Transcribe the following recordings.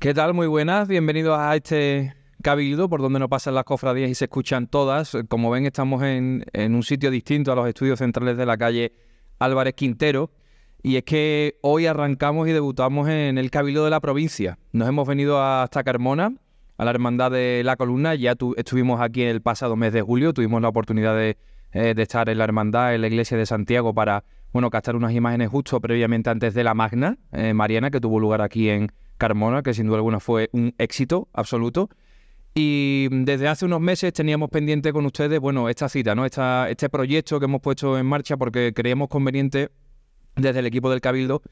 ¿Qué tal? Muy buenas. Bienvenidos a este cabildo por donde no pasan las cofradías y se escuchan todas. Como ven, estamos en, un sitio distinto a los estudios centrales de la calle Álvarez Quintero. Y es que hoy arrancamos y debutamos en el cabildo de la provincia. Nos hemos venido hasta Carmona, a la Hermandad de la Columna. Ya estuvimos aquí el pasado mes de julio, tuvimos la oportunidad de, eh, de estar en la Hermandad, en la Iglesia de Santiago, para bueno, captar unas imágenes justo previamente antes de la Magna eh, Mariana, que tuvo lugar aquí en Carmona, que sin duda alguna fue un éxito absoluto. Y desde hace unos meses teníamos pendiente con ustedes, bueno, esta cita, ¿no? Esta, este proyecto que hemos puesto en marcha porque creíamos conveniente desde el equipo del Cabildo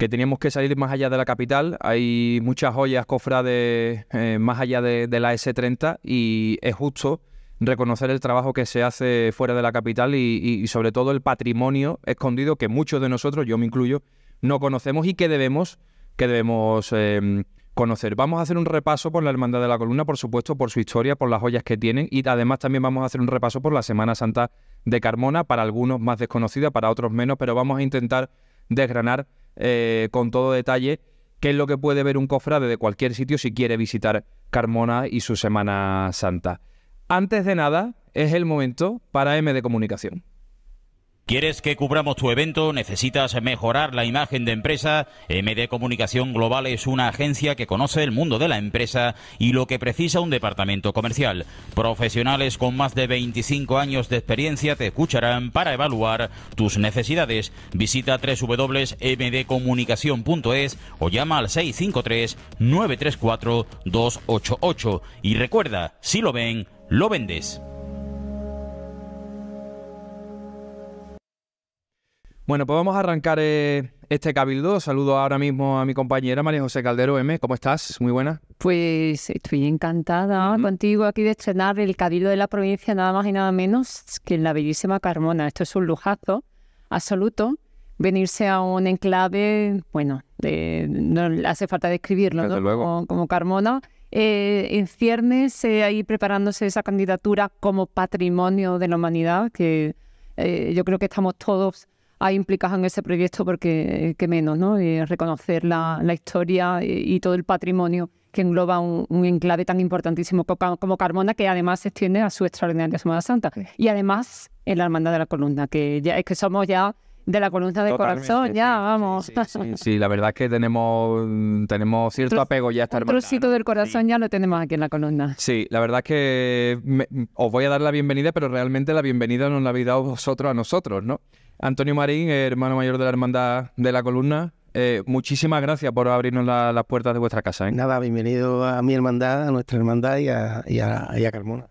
que teníamos que salir más allá de la capital. Hay muchas joyas cofrades eh, más allá de, la S30 y es justo reconocer el trabajo que se hace fuera de la capital y, sobre todo el patrimonio escondido que muchos de nosotros, yo me incluyo, no conocemos y que debemos, que debemos em, conocer. Vamos a hacer un repaso por la Hermandad de la Columna, por supuesto, por su historia, por las joyas que tienen y además también vamos a hacer un repaso por la Semana Santa de Carmona, para algunos más desconocida, para otros menos, pero vamos a intentar desgranar eh, con todo detalle qué es lo que puede ver un cofrade de cualquier sitio si quiere visitar Carmona y su Semana Santa. Antes de nada, es el momento para M de Comunicación. ¿Quieres que cubramos tu evento? ¿Necesitas mejorar la imagen de empresa? MD Comunicación Global es una agencia que conoce el mundo de la empresa y lo que precisa un departamento comercial. Profesionales con más de 25 años de experiencia te escucharán para evaluar tus necesidades. Visita www.mdcomunicación.es o llama al 653 934 288 y recuerda, si lo ven, lo vendes. Bueno, pues vamos a arrancar eh, este cabildo. Saludo ahora mismo a mi compañera María José Caldero M. ¿Cómo estás? Muy buena. Pues estoy encantada contigo aquí de estrenar el cabildo de la provincia, nada más y nada menos que en la bellísima Carmona. Esto es un lujazo absoluto. Venirse a un enclave, bueno, no hace falta describirlo, ¿no? Luego. Como, Carmona. Eh, en ciernes, eh, ahí preparándose esa candidatura como patrimonio de la humanidad, que eh, yo creo que estamos todos hay implicados en ese proyecto porque qué menos, ¿no? reconocer la, historia y, todo el patrimonio que engloba un, enclave tan importantísimo como, Carmona, que además se extiende a su extraordinaria Semana Santa. Y además en la Hermandad de la Columna, que ya es que somos ya de la columna de corazón, ya vamos. Sí, la verdad es que tenemos, tenemos cierto apego ya a esta hermandad. Un trocito del corazón ya lo tenemos aquí en la columna. Sí, la verdad es que os voy a dar la bienvenida, pero realmente la bienvenida nos la habéis dado vosotros a nosotros, ¿no? Antonio Marín, hermano mayor de la Hermandad de la Columna, eh, muchísimas gracias por abrirnos las puertas de vuestra casa. ¿eh? Nada, bienvenido a mi hermandad, a nuestra hermandad y a, y a Carmona.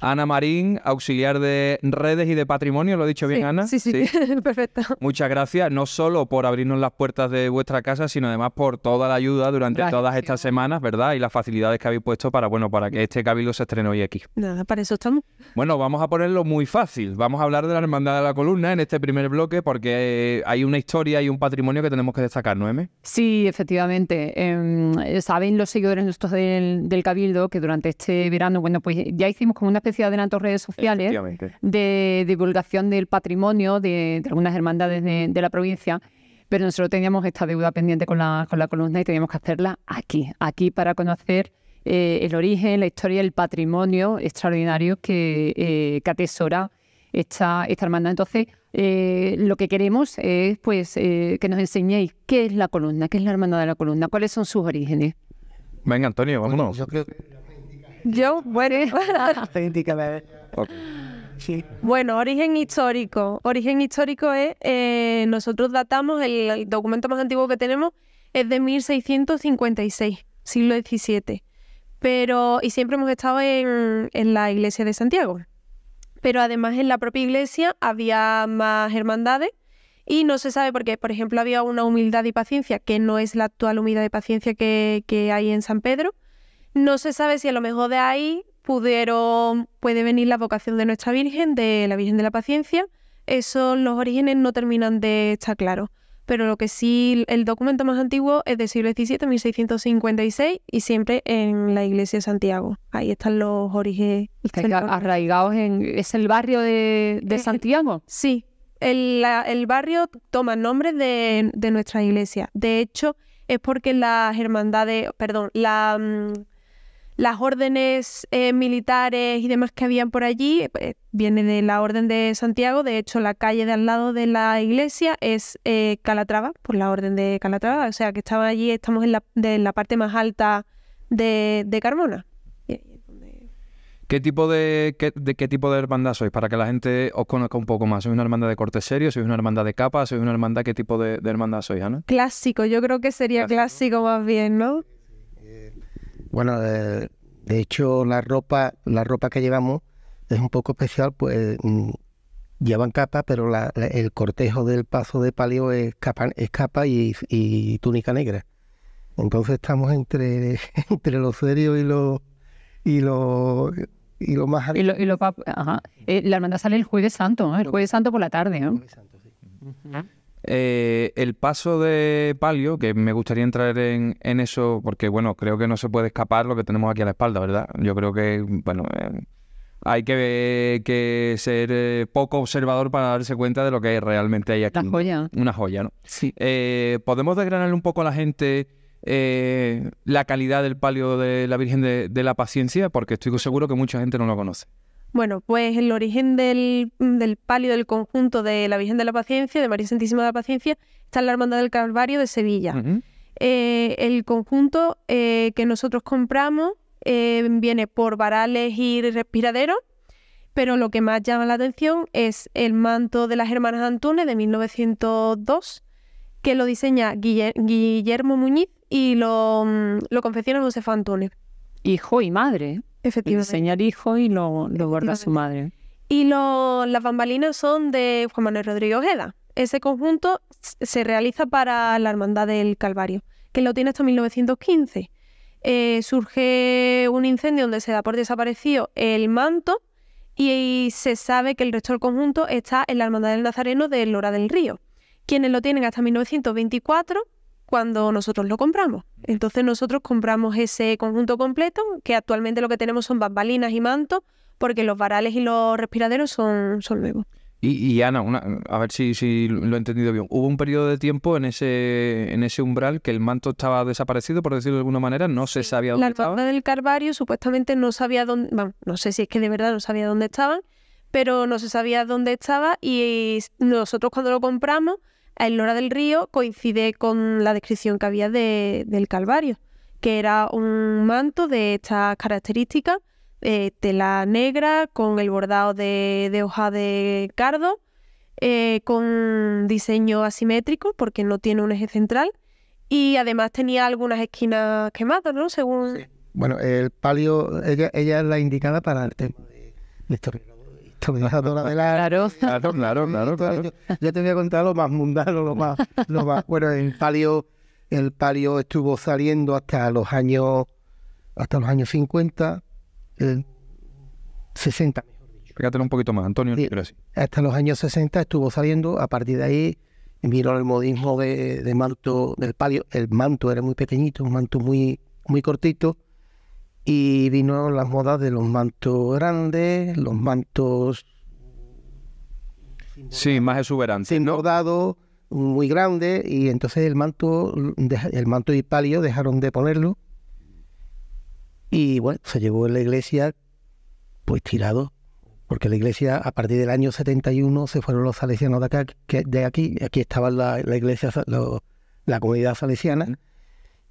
Ana Marín, auxiliar de redes y de patrimonio, ¿lo he dicho bien, Ana? Sí, sí, perfecto. Muchas gracias, no solo por abrirnos las puertas de vuestra casa, sino además por toda la ayuda durante todas estas semanas, ¿verdad? Y las facilidades que habéis puesto para, bueno, para que este cabildo se estrene hoy aquí. Nada, para eso estamos. Bueno, vamos a ponerlo muy fácil. Vamos a hablar de la Hermandad de la Columna en este primer bloque porque hay una historia y un patrimonio que tenemos que destacar, ¿no, Eme? Sí, efectivamente. Em, saben los seguidores nuestros del, del Cabildo que durante este verano, bueno, pues ya hicimos como una especie de adelanto redes sociales de divulgación del patrimonio de, algunas hermandades de, la provincia, pero nosotros teníamos esta deuda pendiente con la, con la columna y teníamos que hacerla aquí, aquí para conocer eh, el origen, la historia, el patrimonio extraordinario que, eh, que atesora esta, esta hermandad. Entonces, eh, lo que queremos es pues que nos enseñéis qué es la columna, qué es la hermandad de la columna, cuáles son sus orígenes. Venga, Antonio, vámonos. Yo, bueno, Bueno, origen histórico. Origen histórico es, eh, nosotros datamos, el, documento más antiguo que tenemos es de 1656, siglo XVII. Pero, y siempre hemos estado en, en la iglesia de Santiago. Pero además en la propia iglesia había más hermandades y no se sabe por qué. Por ejemplo, había una humildad y paciencia que no es la actual humildad y paciencia que, que hay en San Pedro no se sabe si a lo mejor de ahí pudieron, puede venir la vocación de nuestra Virgen, de la Virgen de la Paciencia. Eso, los orígenes no terminan de estar claros. Pero lo que sí, el documento más antiguo es del siglo XVII, 1656, y siempre en la iglesia de Santiago. Ahí están los orígenes. Arraigados en. ¿Es el barrio de, Santiago? Sí. El, barrio toma nombre de, de nuestra iglesia. De hecho, es porque las hermandades, perdón, la, mm, las órdenes eh, militares y demás que habían por allí eh, viene de la Orden de Santiago. De hecho, la calle de al lado de la iglesia es eh, Calatrava, por la Orden de Calatrava. O sea, que estaban allí, estamos en la, de la parte más alta de, de Carmona. ¿Qué tipo de qué, de qué tipo de hermandad sois? Para que la gente os conozca un poco más. ¿Sois una hermandad de corte serio? ¿Sois una hermandad de capa? ¿Sois una hermandad qué tipo de, hermandad sois, Ana? Clásico, yo creo que sería clásico, más bien, ¿no? Bueno, de, hecho la ropa, la ropa que llevamos es un poco especial, pues mm, llevan capa, pero el cortejo del paso de palio es capa, es capa y, túnica negra. Entonces estamos entre, entre lo serio y lo y lo y lo más y lo, y lo ajá. Eh, la hermandad sale el jueves santo, el jueves santo por la tarde, ¿no? Eh, el paso de palio, que me gustaría entrar en, en, eso, porque bueno, creo que no se puede escapar lo que tenemos aquí a la espalda, ¿verdad? Yo creo que, bueno, eh, hay que, que ser poco observador para darse cuenta de lo que realmente hay aquí. Una joya. Una joya, ¿no? Sí. ¿Podemos desgranar un poco a la gente eh, la calidad del palio de la Virgen de, la Paciencia? Porque estoy seguro que mucha gente no lo conoce. Bueno, pues el origen del, palio del conjunto de la Virgen de la Paciencia, de María Santísima de la Paciencia, está en la Hermandad del Calvario de Sevilla. Eh, el conjunto eh, que nosotros compramos viene por varales y respiraderos, pero lo que más llama la atención es el manto de las Hermanas Antunes de 1902, que lo diseña Guillermo Muñiz y lo, mm, lo confecciona Josefa Antonio. Hijo y madre. Efectivamente. Diseñar hijo y lo, lo guarda su madre. Y lo, las bambalinas son de Juan Manuel Rodríguez Ojeda. Ese conjunto se realiza para la Hermandad del Calvario, que lo tiene hasta 1915. Eh, surge un incendio donde se da por desaparecido el manto y se sabe que el resto del conjunto está en la Hermandad del Nazareno de Lora del Río, quienes lo tienen hasta 1924 cuando nosotros lo compramos. Entonces nosotros compramos ese conjunto completo, que actualmente lo que tenemos son bambalinas y mantos, porque los varales y los respiraderos son, son nuevos. Y, Ana, a ver si, si, lo he entendido bien. Hubo un periodo de tiempo en ese, en ese umbral que el manto estaba desaparecido, por decirlo de alguna manera, no se sabía dónde estaba. La del Carvario supuestamente no sabía dónde, bueno, no sé si es que de verdad no sabía dónde estaban, pero no se sabía dónde estaba y nosotros cuando lo compramos el Lora del Río coincide con la descripción que había de, del Calvario, que era un manto de estas características, eh, tela negra con el bordado de, hoja de cardo, eh, con diseño asimétrico porque no tiene un eje central y además tenía algunas esquinas quemadas, ¿no? Según... Bueno, el palio, ella, ella es la indicada para el tema de, de Claro, claro, claro, claro. Yo, te voy a contar lo más mundano, lo más, lo más. Bueno, el palio, el palio estuvo saliendo hasta los años, hasta los años 50, 60, mejor dicho. Fíjate un poquito más, Antonio. hasta los años 60 estuvo saliendo, a partir de ahí vino el modismo de, de manto del palio. El manto era muy pequeñito, un manto muy, muy cortito y vino las modas de los mantos grandes, los mantos... Sí, más exuberantes. Sin bordado, muy grande, y entonces el manto, el manto y palio dejaron de ponerlo. Y bueno, se llevó en la iglesia pues tirado, porque la iglesia a partir del año 71 se fueron los salesianos de, acá, que, de aquí, aquí estaba la, la iglesia, la comunidad salesiana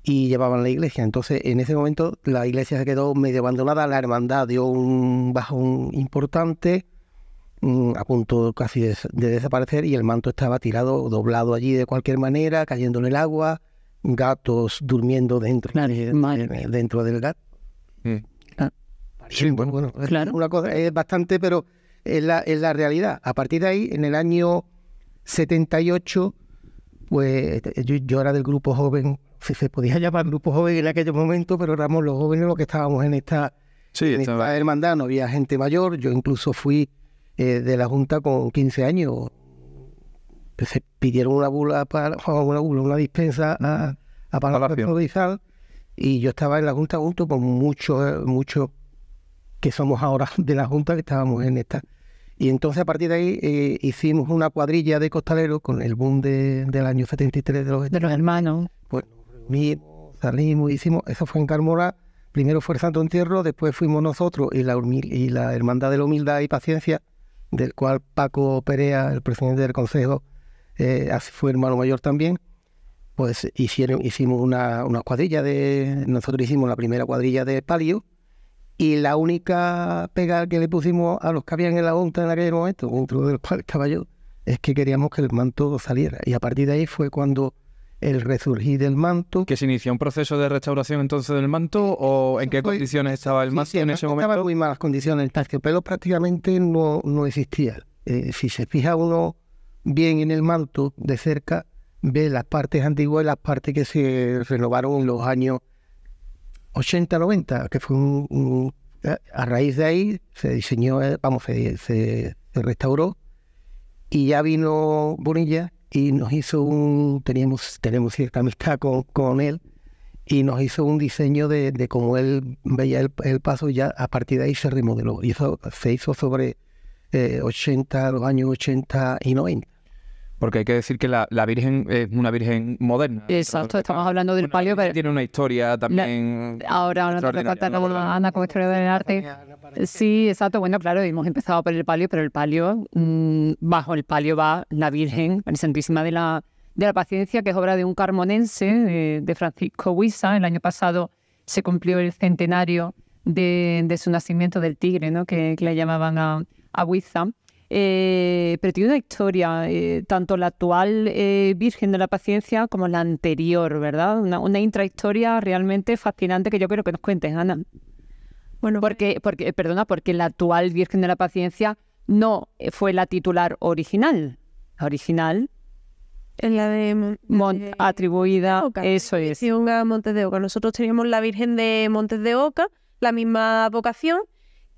y llevaban la iglesia. Entonces, en ese momento, la iglesia se quedó medio abandonada, la hermandad dio un bajón importante, mm, a punto casi de, desaparecer, y el manto estaba tirado, doblado allí de cualquier manera, cayendo en el agua, gatos durmiendo dentro, dentro del gato. Mm. Ah. Sí, bueno, claro. una cosa, es bastante, pero es la, es la realidad. A partir de ahí, en el año 78, pues yo, yo era del grupo joven si se podía llamar grupo joven en aquel momento, pero éramos los jóvenes los que estábamos en esta, hermandad, no había gente mayor, yo incluso fui eh, de la Junta con 15 años, se pidieron una bula para una bula, una dispensa a, a Palacio Provincial. Y yo estaba en la Junta junto con muchos, muchos que somos ahora de la Junta que estábamos en esta. Y entonces a partir de ahí eh, hicimos una cuadrilla de costaleros con el boom del año 73 de los, de los hermanos. Reunimos, salimos, hicimos, eso fue en Carmora, primero fue el Santo Entierro, después fuimos nosotros y la, y la Hermandad de la Humildad y Paciencia, del cual Paco Perea, el presidente del Consejo, eh, fue hermano mayor también, pues hicieron, hicimos una, una cuadrilla de, nosotros hicimos la primera cuadrilla de palio, y la única pega que le pusimos a los que habían en la onta en aquel momento, dentro del caballo, es que queríamos que el manto saliera. Y a partir de ahí fue cuando el resurgir del manto. ¿Que se inició un proceso de restauración entonces del manto o en qué condiciones estaba el manto en ese momento? Estaba en muy malas condiciones. El terciopelo prácticamente no, no existía. Eh, si se fija uno bien en el manto de cerca, ve las partes antiguas y las partes que se renovaron en los años 80, 90, que fue un, a raíz de ahí se diseñó, eh, vamos, se, se, restauró y ya vino Bonilla y nos hizo un, teníamos, tenemos cierta amistad con, con él y nos hizo un diseño de, de cómo él veía el, el, paso y ya a partir de ahí se remodeló y eso se hizo sobre eh, 80, los años 80 y 90. Porque hay que decir que la, Virgen es una Virgen moderna. Exacto, estamos hablando del palio. Pero... Tiene una historia también. ahora, ahora te a Ana con historia del arte. Sí, exacto. Bueno, claro, hemos empezado por el palio, pero el palio, mm, bajo el palio va la Virgen, la Santísima de la, de la Paciencia, que es obra de un carmonense, de, Francisco Huiza. El año pasado se cumplió el centenario de, su nacimiento del tigre, ¿no? que, le llamaban a, a Huiza. Eh, pero tiene una historia, eh, tanto la actual eh, Virgen de la Paciencia como la anterior, ¿verdad? Una, intrahistoria realmente fascinante que yo quiero que nos cuentes, Ana. Bueno, porque, porque, perdona, porque la actual Virgen de la Paciencia no fue la titular original. La original es la de, atribuida, eso es. a Montes de Oca. Nosotros teníamos la Virgen de Montes de Oca, la misma vocación,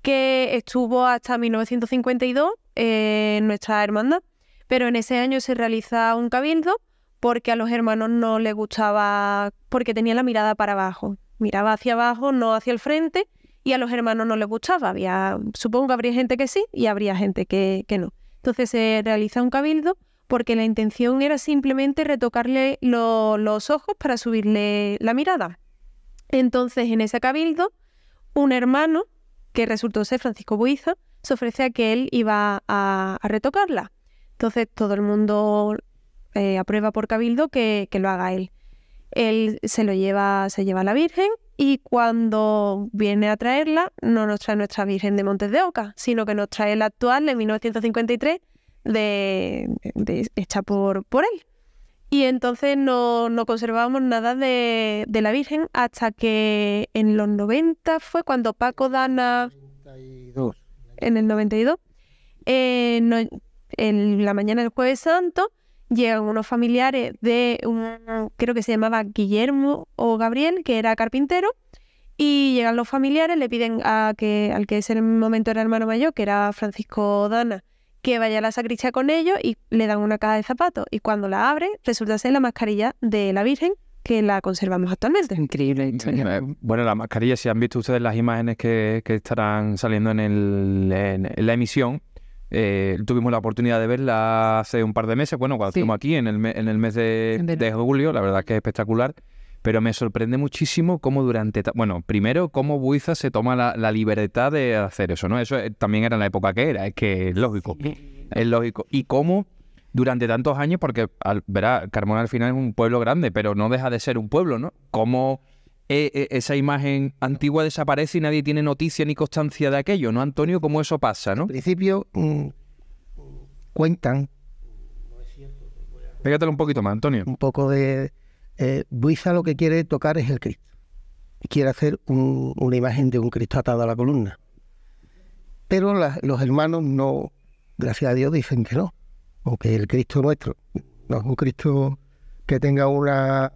que estuvo hasta 1952 en nuestra hermandad. Pero en ese año se realiza un cabildo porque a los hermanos no les gustaba, porque tenía la mirada para abajo. Miraba hacia abajo, no hacia el frente, y a los hermanos no les gustaba. Había, supongo que habría gente que sí y habría gente que, no. Entonces se realiza un cabildo porque la intención era simplemente retocarle los ojos para subirle la mirada. Entonces, en ese cabildo, un hermano, que resultó ser Francisco Buiza, se ofrece a que él iba a, retocarla. Entonces todo el mundo eh, aprueba por cabildo que, lo haga él. Él se lo lleva, se lleva a la Virgen y cuando viene a traerla, no nos trae nuestra Virgen de Montes de Oca, sino que nos trae la actual de 1953 de, hecha por, por él. Y entonces no, no conservábamos nada de, de, la Virgen hasta que en los 90 fue cuando Paco Dana en el 92. Eh, en la mañana del Jueves Santo llegan unos familiares de un, creo que se llamaba Guillermo o Gabriel, que era carpintero, y llegan los familiares, le piden a que, al que ese momento era hermano mayor, que era Francisco Dana, que vaya a la sacristía con ellos y le dan una caja de zapatos. Y cuando la abre, resulta ser la mascarilla de la Virgen que la conservamos actualmente. Increíble. Bueno, la mascarilla, si han visto ustedes las imágenes que, estarán saliendo en, el, en, la emisión, eh, tuvimos la oportunidad de verla hace un par de meses, bueno, cuando estuvimos aquí en el, en el mes de, de, julio, la verdad que es espectacular, pero me sorprende muchísimo cómo durante, bueno, primero cómo Buiza se toma la, libertad de hacer eso, ¿no? Eso eh, también era en la época que era, es que es lógico, es lógico. Y cómo durante tantos años, porque al, verá, Carmona al final es un pueblo grande, pero no deja de ser un pueblo, ¿no? ¿Cómo eh, eh, esa imagen antigua desaparece y nadie tiene noticia ni constancia de aquello, ¿no, Antonio? ¿Cómo eso pasa, no? Al principio mm, cuentan. Pégatelo un poquito más, Antonio. Un poco de. Eh, Buiza lo que quiere tocar es el Cristo. Quiere hacer una imagen de un Cristo atado a la columna. Pero los hermanos no, gracias a Dios, dicen que no o que el Cristo nuestro no es un Cristo que tenga una...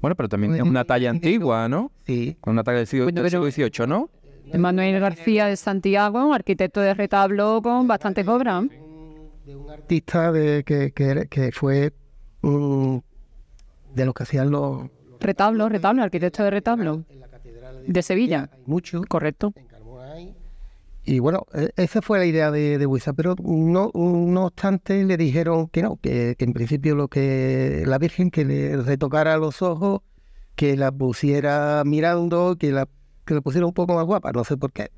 Bueno, pero también es una talla antigua, ¿no? Sí. Con una talla del siglo XVIII, ¿no? Manuel García de Santiago, arquitecto de retablo con bastantes obras. De un artista de, que, que, fue de los que hacían los... Retablo, retablo, arquitecto de retablo. De Sevilla. Mucho. Correcto. Y bueno, e, esa fue la idea de, de pero no, no obstante le dijeron que no, que, en principio lo que la Virgen que le retocara los ojos que la pusiera mirando, que la, que la pusiera un poco más guapa, no sé por qué.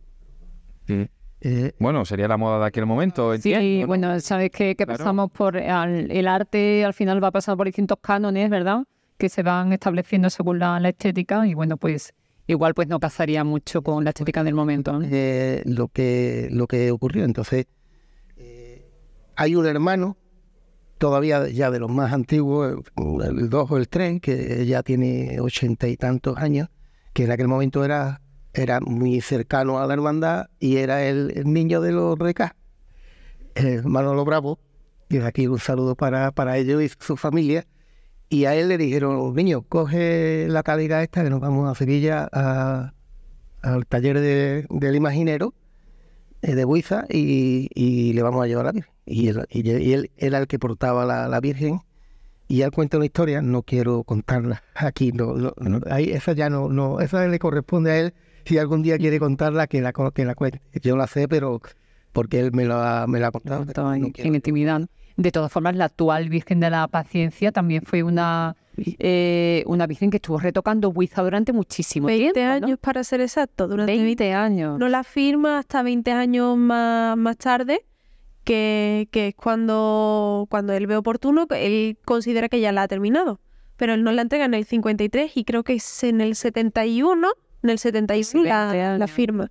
Eh, bueno, sería la moda de aquel momento. sí, bueno, sabes que, que pasamos por el arte, al final va pasando por distintos cánones, ¿verdad? Que se van estableciendo según la, estética y bueno, pues igual pues no casaría mucho con la estética del momento. Eh, lo que lo que ocurrió, entonces eh, hay un hermano todavía ya de los más antiguos, el 2 o el 3, que ya tiene ochenta y tantos años, que en aquel momento era era muy cercano a la hermandad y era el, niño de los recas, Manolo Bravo, y aquí un saludo para, para ellos y su familia. Y a él le dijeron, niño, coge la calidad esta que nos vamos a Sevilla al taller del imaginero eh, de Buiza y, le vamos a llevar a la Virgen. Y él, y él, era el que portaba la, la Virgen y él cuenta una historia, no quiero contarla aquí, no, no, ahí, esa ya no, no, esa le corresponde a él si algún día quiere contarla, que la, que la cuente. Yo la sé, pero porque él me la, me la ha contado. en, intimidad. De todas formas, la actual Virgen de la Paciencia también fue una, eh, una Virgen que estuvo retocando Buiza durante muchísimo 20 tiempo. 20 años, para ser exacto. Durante 20, años. No la firma hasta 20 años más, más tarde, que, que es cuando, cuando él ve oportuno, él considera que ya la ha terminado. Pero él no la entrega en el 53 y creo que es en el 71 en el 76 la, la, firma.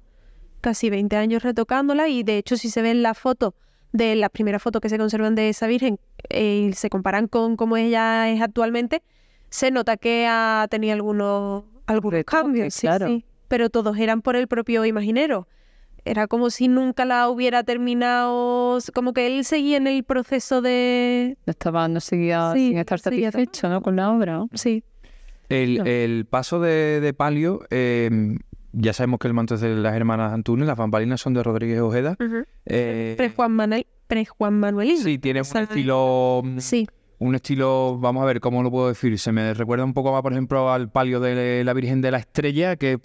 Casi 20 años retocándola y de hecho si se ven la foto de las primeras fotos que se conservan de esa Virgen eh, y se comparan con cómo ella es actualmente, se nota que ha tenido algunos, algunos cambios, sí, sí, pero todos eran por el propio imaginero. Era como si nunca la hubiera terminado, como que él seguía en el proceso de... No estaba, no seguía sin estar satisfecho, ¿no? Con la obra. Sí. El, paso de, palio, em, ya sabemos que el manto es de las hermanas Antunes, las bambalinas son de Rodríguez Ojeda. Eh, pre-Juan Manuel, pre -Juan Sí, tiene un estilo... Mm, sí. Un estilo, vamos a ver, ¿cómo lo puedo decir? Se me recuerda un poco más, por ejemplo, al palio de la Virgen de la Estrella, que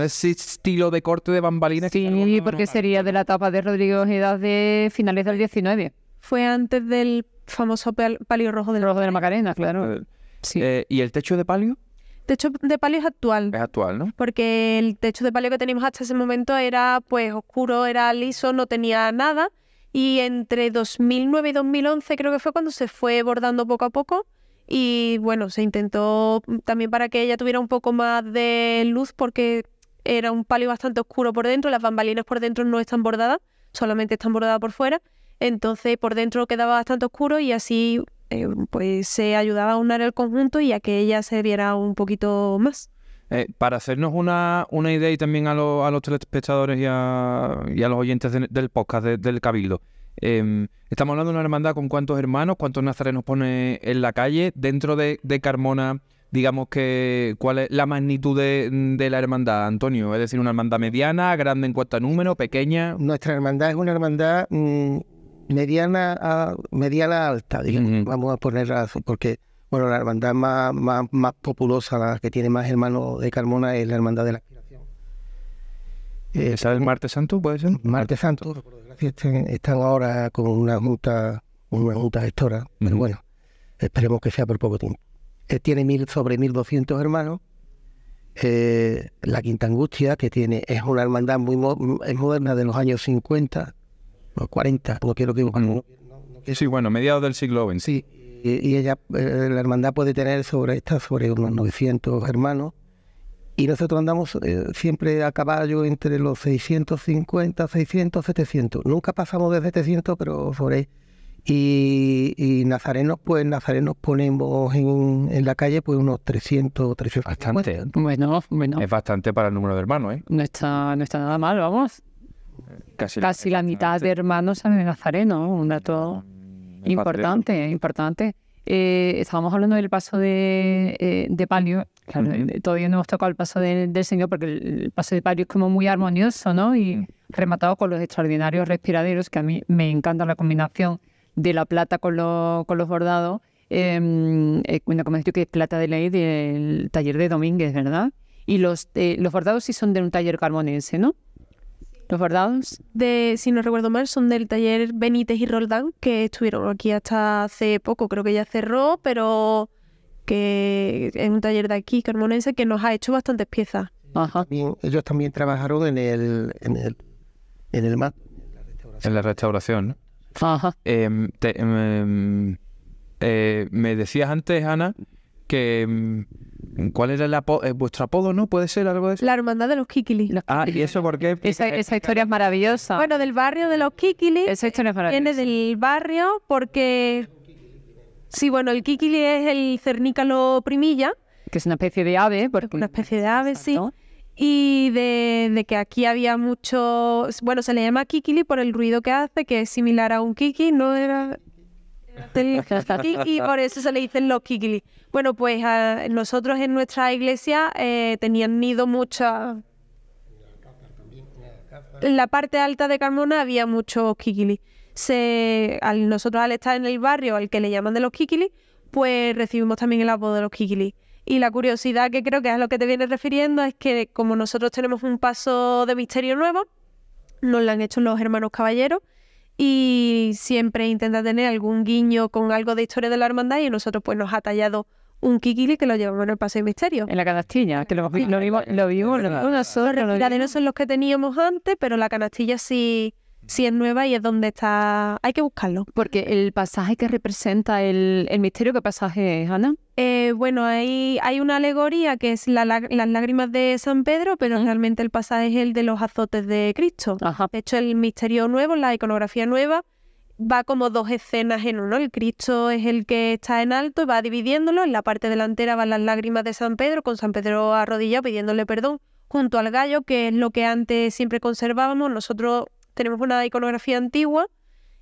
es estilo de corte de bambalinas. Sí, porque sería de la etapa de Rodríguez Ojeda de finales del 19. Fue antes del famoso palio rojo del rojo de la Macarena, claro. Eh, eh, ¿Y el techo de palio? Techo de palio es actual. Es actual, ¿no? Porque el techo de palio que teníamos hasta ese momento era pues oscuro, era liso, no tenía nada. Y entre 2009 y 2011 creo que fue cuando se fue bordando poco a poco. Y bueno, se intentó también para que ella tuviera un poco más de luz porque era un palio bastante oscuro por dentro. Las bambalinas por dentro no están bordadas, solamente están bordadas por fuera. Entonces por dentro quedaba bastante oscuro y así eh, pues se ayudaba a unar el conjunto y a que ella se viera un poquito más. Eh, para hacernos una, una idea y también a, a los telespectadores y a, y a los oyentes del podcast del Cabildo, em, estamos hablando de una hermandad con cuántos hermanos, cuántos nazarenos pone en la calle. Dentro de, Carmona, digamos que, ¿cuál es la magnitud de, la hermandad, Antonio? Es decir, una hermandad mediana, grande en cuanto a número, pequeña. Nuestra hermandad es una hermandad mm, mediana a mediana alta, digamos, vamos a ponerla así, porque bueno, la hermandad más, más, populosa, la que tiene más hermanos de Carmona, es la hermandad de la aspiración. Eh, ¿Esa es Martes Santo, puede ser? Martes Santo, por desgracia están, ahora con una junta, una junta gestora, pero bueno, esperemos que sea por poco tiempo. Eh, tiene mil, sobre 1.200 hermanos. Eh, la Quinta Angustia, que tiene, es una hermandad muy es moderna de los años 50, 40, no quiero que... No, sí, bueno, mediados del siglo XX. Sí, y, ella, eh, la hermandad puede tener sobre esta, sobre unos 900 hermanos, y nosotros andamos eh, siempre a caballo entre los 650, 600, 700. Nunca pasamos de 700, pero sobre y, y nazarenos, pues nazarenos ponemos en, en, la calle pues unos 300, 300. Bastante. Bueno, bueno. Es bastante para el número de hermanos, ¿eh? No está, no está nada mal, vamos. Casi, la, mitad de hermanos de Nazareno, un dato mm, importante, importante. Eh, estábamos hablando del paso de, eh, palio, eh, todavía no hemos tocado el paso del Señor porque el, paso de palio es como muy armonioso, ¿no? Y rematado con los extraordinarios respiraderos, que a mí me encanta la combinación de la plata con, con los bordados. Em, bueno, como he dicho, que es plata de ley del taller de Domínguez, ¿verdad? Y los, los bordados sí son de un taller carmonense, ¿no? Los bordados, de, si no recuerdo mal, son del taller Benítez y Roldán, que estuvieron aquí hasta hace poco, creo que ya cerró, pero que es un taller de aquí, carmonense, que nos ha hecho bastantes piezas. ellos también trabajaron en el, en el, en el En la restauración, ¿no? Ajá. Em, em, eh, me decías antes, Ana, que em, ¿Cuál era eh, vuestro apodo, no? ¿Puede ser algo de eso? La hermandad de los Kikili. Ah, ¿y eso por qué? Esa, historia es maravillosa. Bueno, del barrio de los Kikili. Esa historia es maravillosa. Viene del barrio porque... Sí, bueno, el Kikili es el cernícalo primilla. Que es una especie de ave. Porque... Una especie de ave, sí. Y de, de, que aquí había mucho... Bueno, se le llama Kikili por el ruido que hace, que es similar a un Kiki, no era y por eso se le dicen los kikili. Bueno, pues nosotros en nuestra iglesia eh, tenían nido mucha... En la parte alta de Carmona había muchos kikili. Se, al, nosotros al estar en el barrio al que le llaman de los kikili, pues recibimos también el apodo de los kikili. Y la curiosidad que creo que es a lo que te vienes refiriendo es que como nosotros tenemos un paso de misterio nuevo, nos lo han hecho los hermanos caballeros y siempre intenta tener algún guiño con algo de historia de la hermandad y nosotros pues nos ha tallado un kikili que lo llevamos en el Paseo de Misterio. En la canastilla, que lo, vimos, lo vimos, lo vimos una sola. Los son los que teníamos antes, pero la canastilla sí si es nueva y es donde está. Hay que buscarlo. Porque el pasaje que representa el, misterio, ¿qué pasaje es, Ana? Eh, bueno, hay, hay una alegoría que es las lágrimas de San Pedro, pero realmente el pasaje es el de los azotes de Cristo. De hecho, el misterio nuevo, la iconografía nueva, va como dos escenas en uno. El Cristo es el que está en alto y va dividiéndolo. En la parte delantera van las lágrimas de San Pedro, con San Pedro arrodillado pidiéndole perdón, junto al gallo, que es lo que antes siempre conservábamos. Nosotros tenemos una iconografía antigua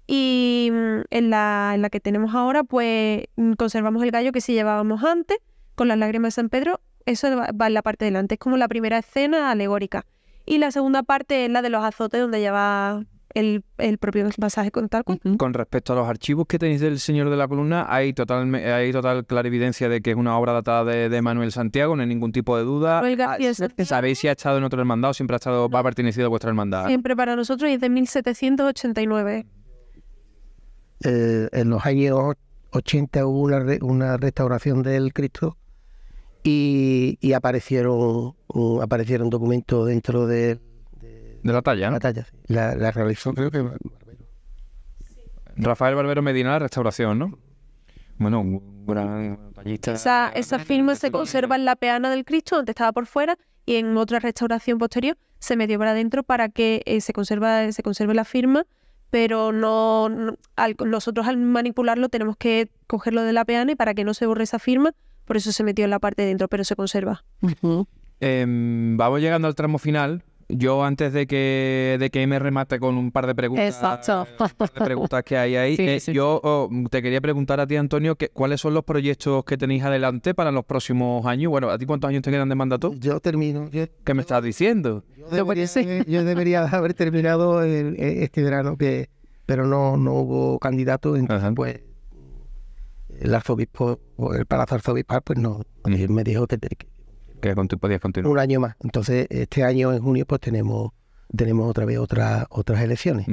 y mm, en la, en la que tenemos ahora, pues mm, conservamos el gallo que sí llevábamos antes, con las lágrimas de San Pedro. Eso va en la parte delante, es como la primera escena alegórica. Y la segunda parte es la de los azotes, donde lleva el, el propio pasaje con tal. Con respecto a los archivos que tenéis del Señor de la Columna, hay total, hay total clara evidencia de que es una obra datada de, Manuel Santiago, no hay ningún tipo de duda. Ah, ¿Sabéis si ha estado en otro hermandad o siempre ha estado, va pertenecido a vuestra hermandad? Siempre para nosotros y es de 1789. Eh, en los años 80 hubo una, una restauración del Cristo y, y aparecieron, aparecieron documentos dentro de de la talla, La talla, sí. La, realizó, creo que. Rafael Barbero Medina, la restauración, ¿no? Bueno, un gran tallista. Esa, esa firma se conserva en la peana del Cristo, donde estaba por fuera, y en otra restauración posterior se metió para adentro para que eh, se, conserva, se conserve la firma, pero no, nosotros al manipularlo tenemos que cogerlo de la peana y para que no se borre esa firma, por eso se metió en la parte de dentro, pero se conserva. Em, vamos llegando al tramo final. Yo antes de que, de que me remate con un par de preguntas, preguntas que hay ahí, eh, yo oh, te quería preguntar a ti, Antonio, que, ¿cuáles son los proyectos que tenéis adelante para los próximos años? Bueno, ¿a ti cuántos años te quedan de mandato? Yo termino. ¿Qué me estás diciendo? Yo debería, haber terminado este verano, que pero no, no hubo candidato, entonces pues el arzobispo, el palacio arzobispal, pues no, me dijo que, que podías continuar. Un año más. Entonces, este año en junio, pues tenemos, tenemos otra vez otra, otras elecciones.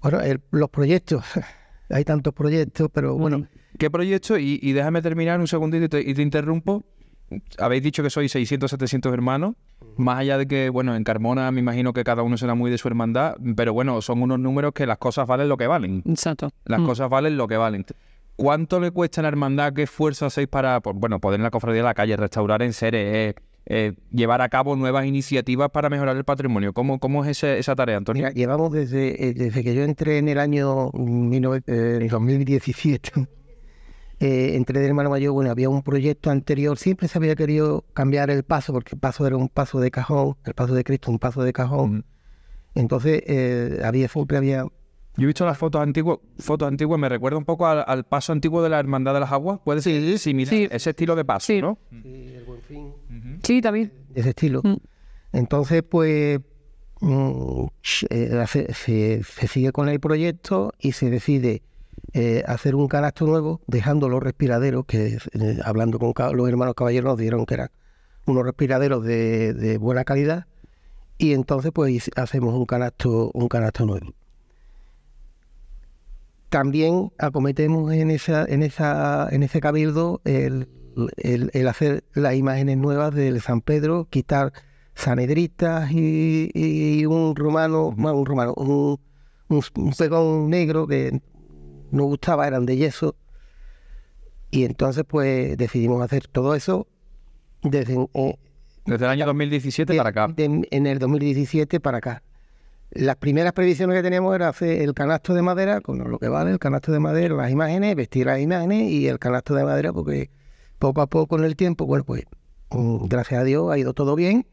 Bueno, los proyectos, hay tantos proyectos, pero bueno. ¿Qué proyectos? Y, déjame terminar un segundito y te, interrumpo. Habéis dicho que sois 600, 700 hermanos. Más allá de que, bueno, en Carmona me imagino que cada uno será muy de su hermandad, pero bueno, son unos números que las cosas valen lo que valen. Exacto. Las mm. cosas valen lo que valen. ¿Cuánto le cuesta a la hermandad? ¿Qué esfuerzo hacéis para, pues, bueno, poder en la cofradía de la calle, restaurar en seres, eh, eh, llevar a cabo nuevas iniciativas para mejorar el patrimonio? ¿Cómo, cómo es esa tarea, Antonio? llevamos desde, eh, desde que yo entré en el año 2017, entré de hermano mayor, bueno, había un proyecto anterior, siempre se había querido cambiar el paso, porque el paso era un paso de cajón, el paso de Cristo un paso de cajón. Entonces, había siempre había yo he visto las fotos antiguas, fotos antiguas, me recuerda un poco al, paso antiguo de la Hermandad de las Aguas. Puede ser sí, sí, ese estilo de paso, ¿no? Sí, el buen fin. Sí, también. ese estilo. Mm. Entonces, pues mm, eh, se, sigue con el proyecto y se decide eh, hacer un canasto nuevo, dejando los respiraderos, que eh, hablando con los hermanos caballeros nos dijeron que eran unos respiraderos de, de buena calidad, y entonces pues hacemos un canasto, un canasto nuevo también acometemos en esa, en esa, en ese cabildo el, hacer las imágenes nuevas del San Pedro, quitar sanedritas y, un romano, un romano, un, un, pegón negro que no gustaba, eran de yeso. Y entonces pues decidimos hacer todo eso desde, eh, desde el año 2017 para acá. en el 2017 para acá. Las primeras previsiones que teníamos era hacer el canasto de madera, con lo que vale, el canasto de madera, las imágenes, vestir las imágenes y el canasto de madera, porque poco a poco en el tiempo, bueno, pues mm, gracias a Dios ha ido todo bien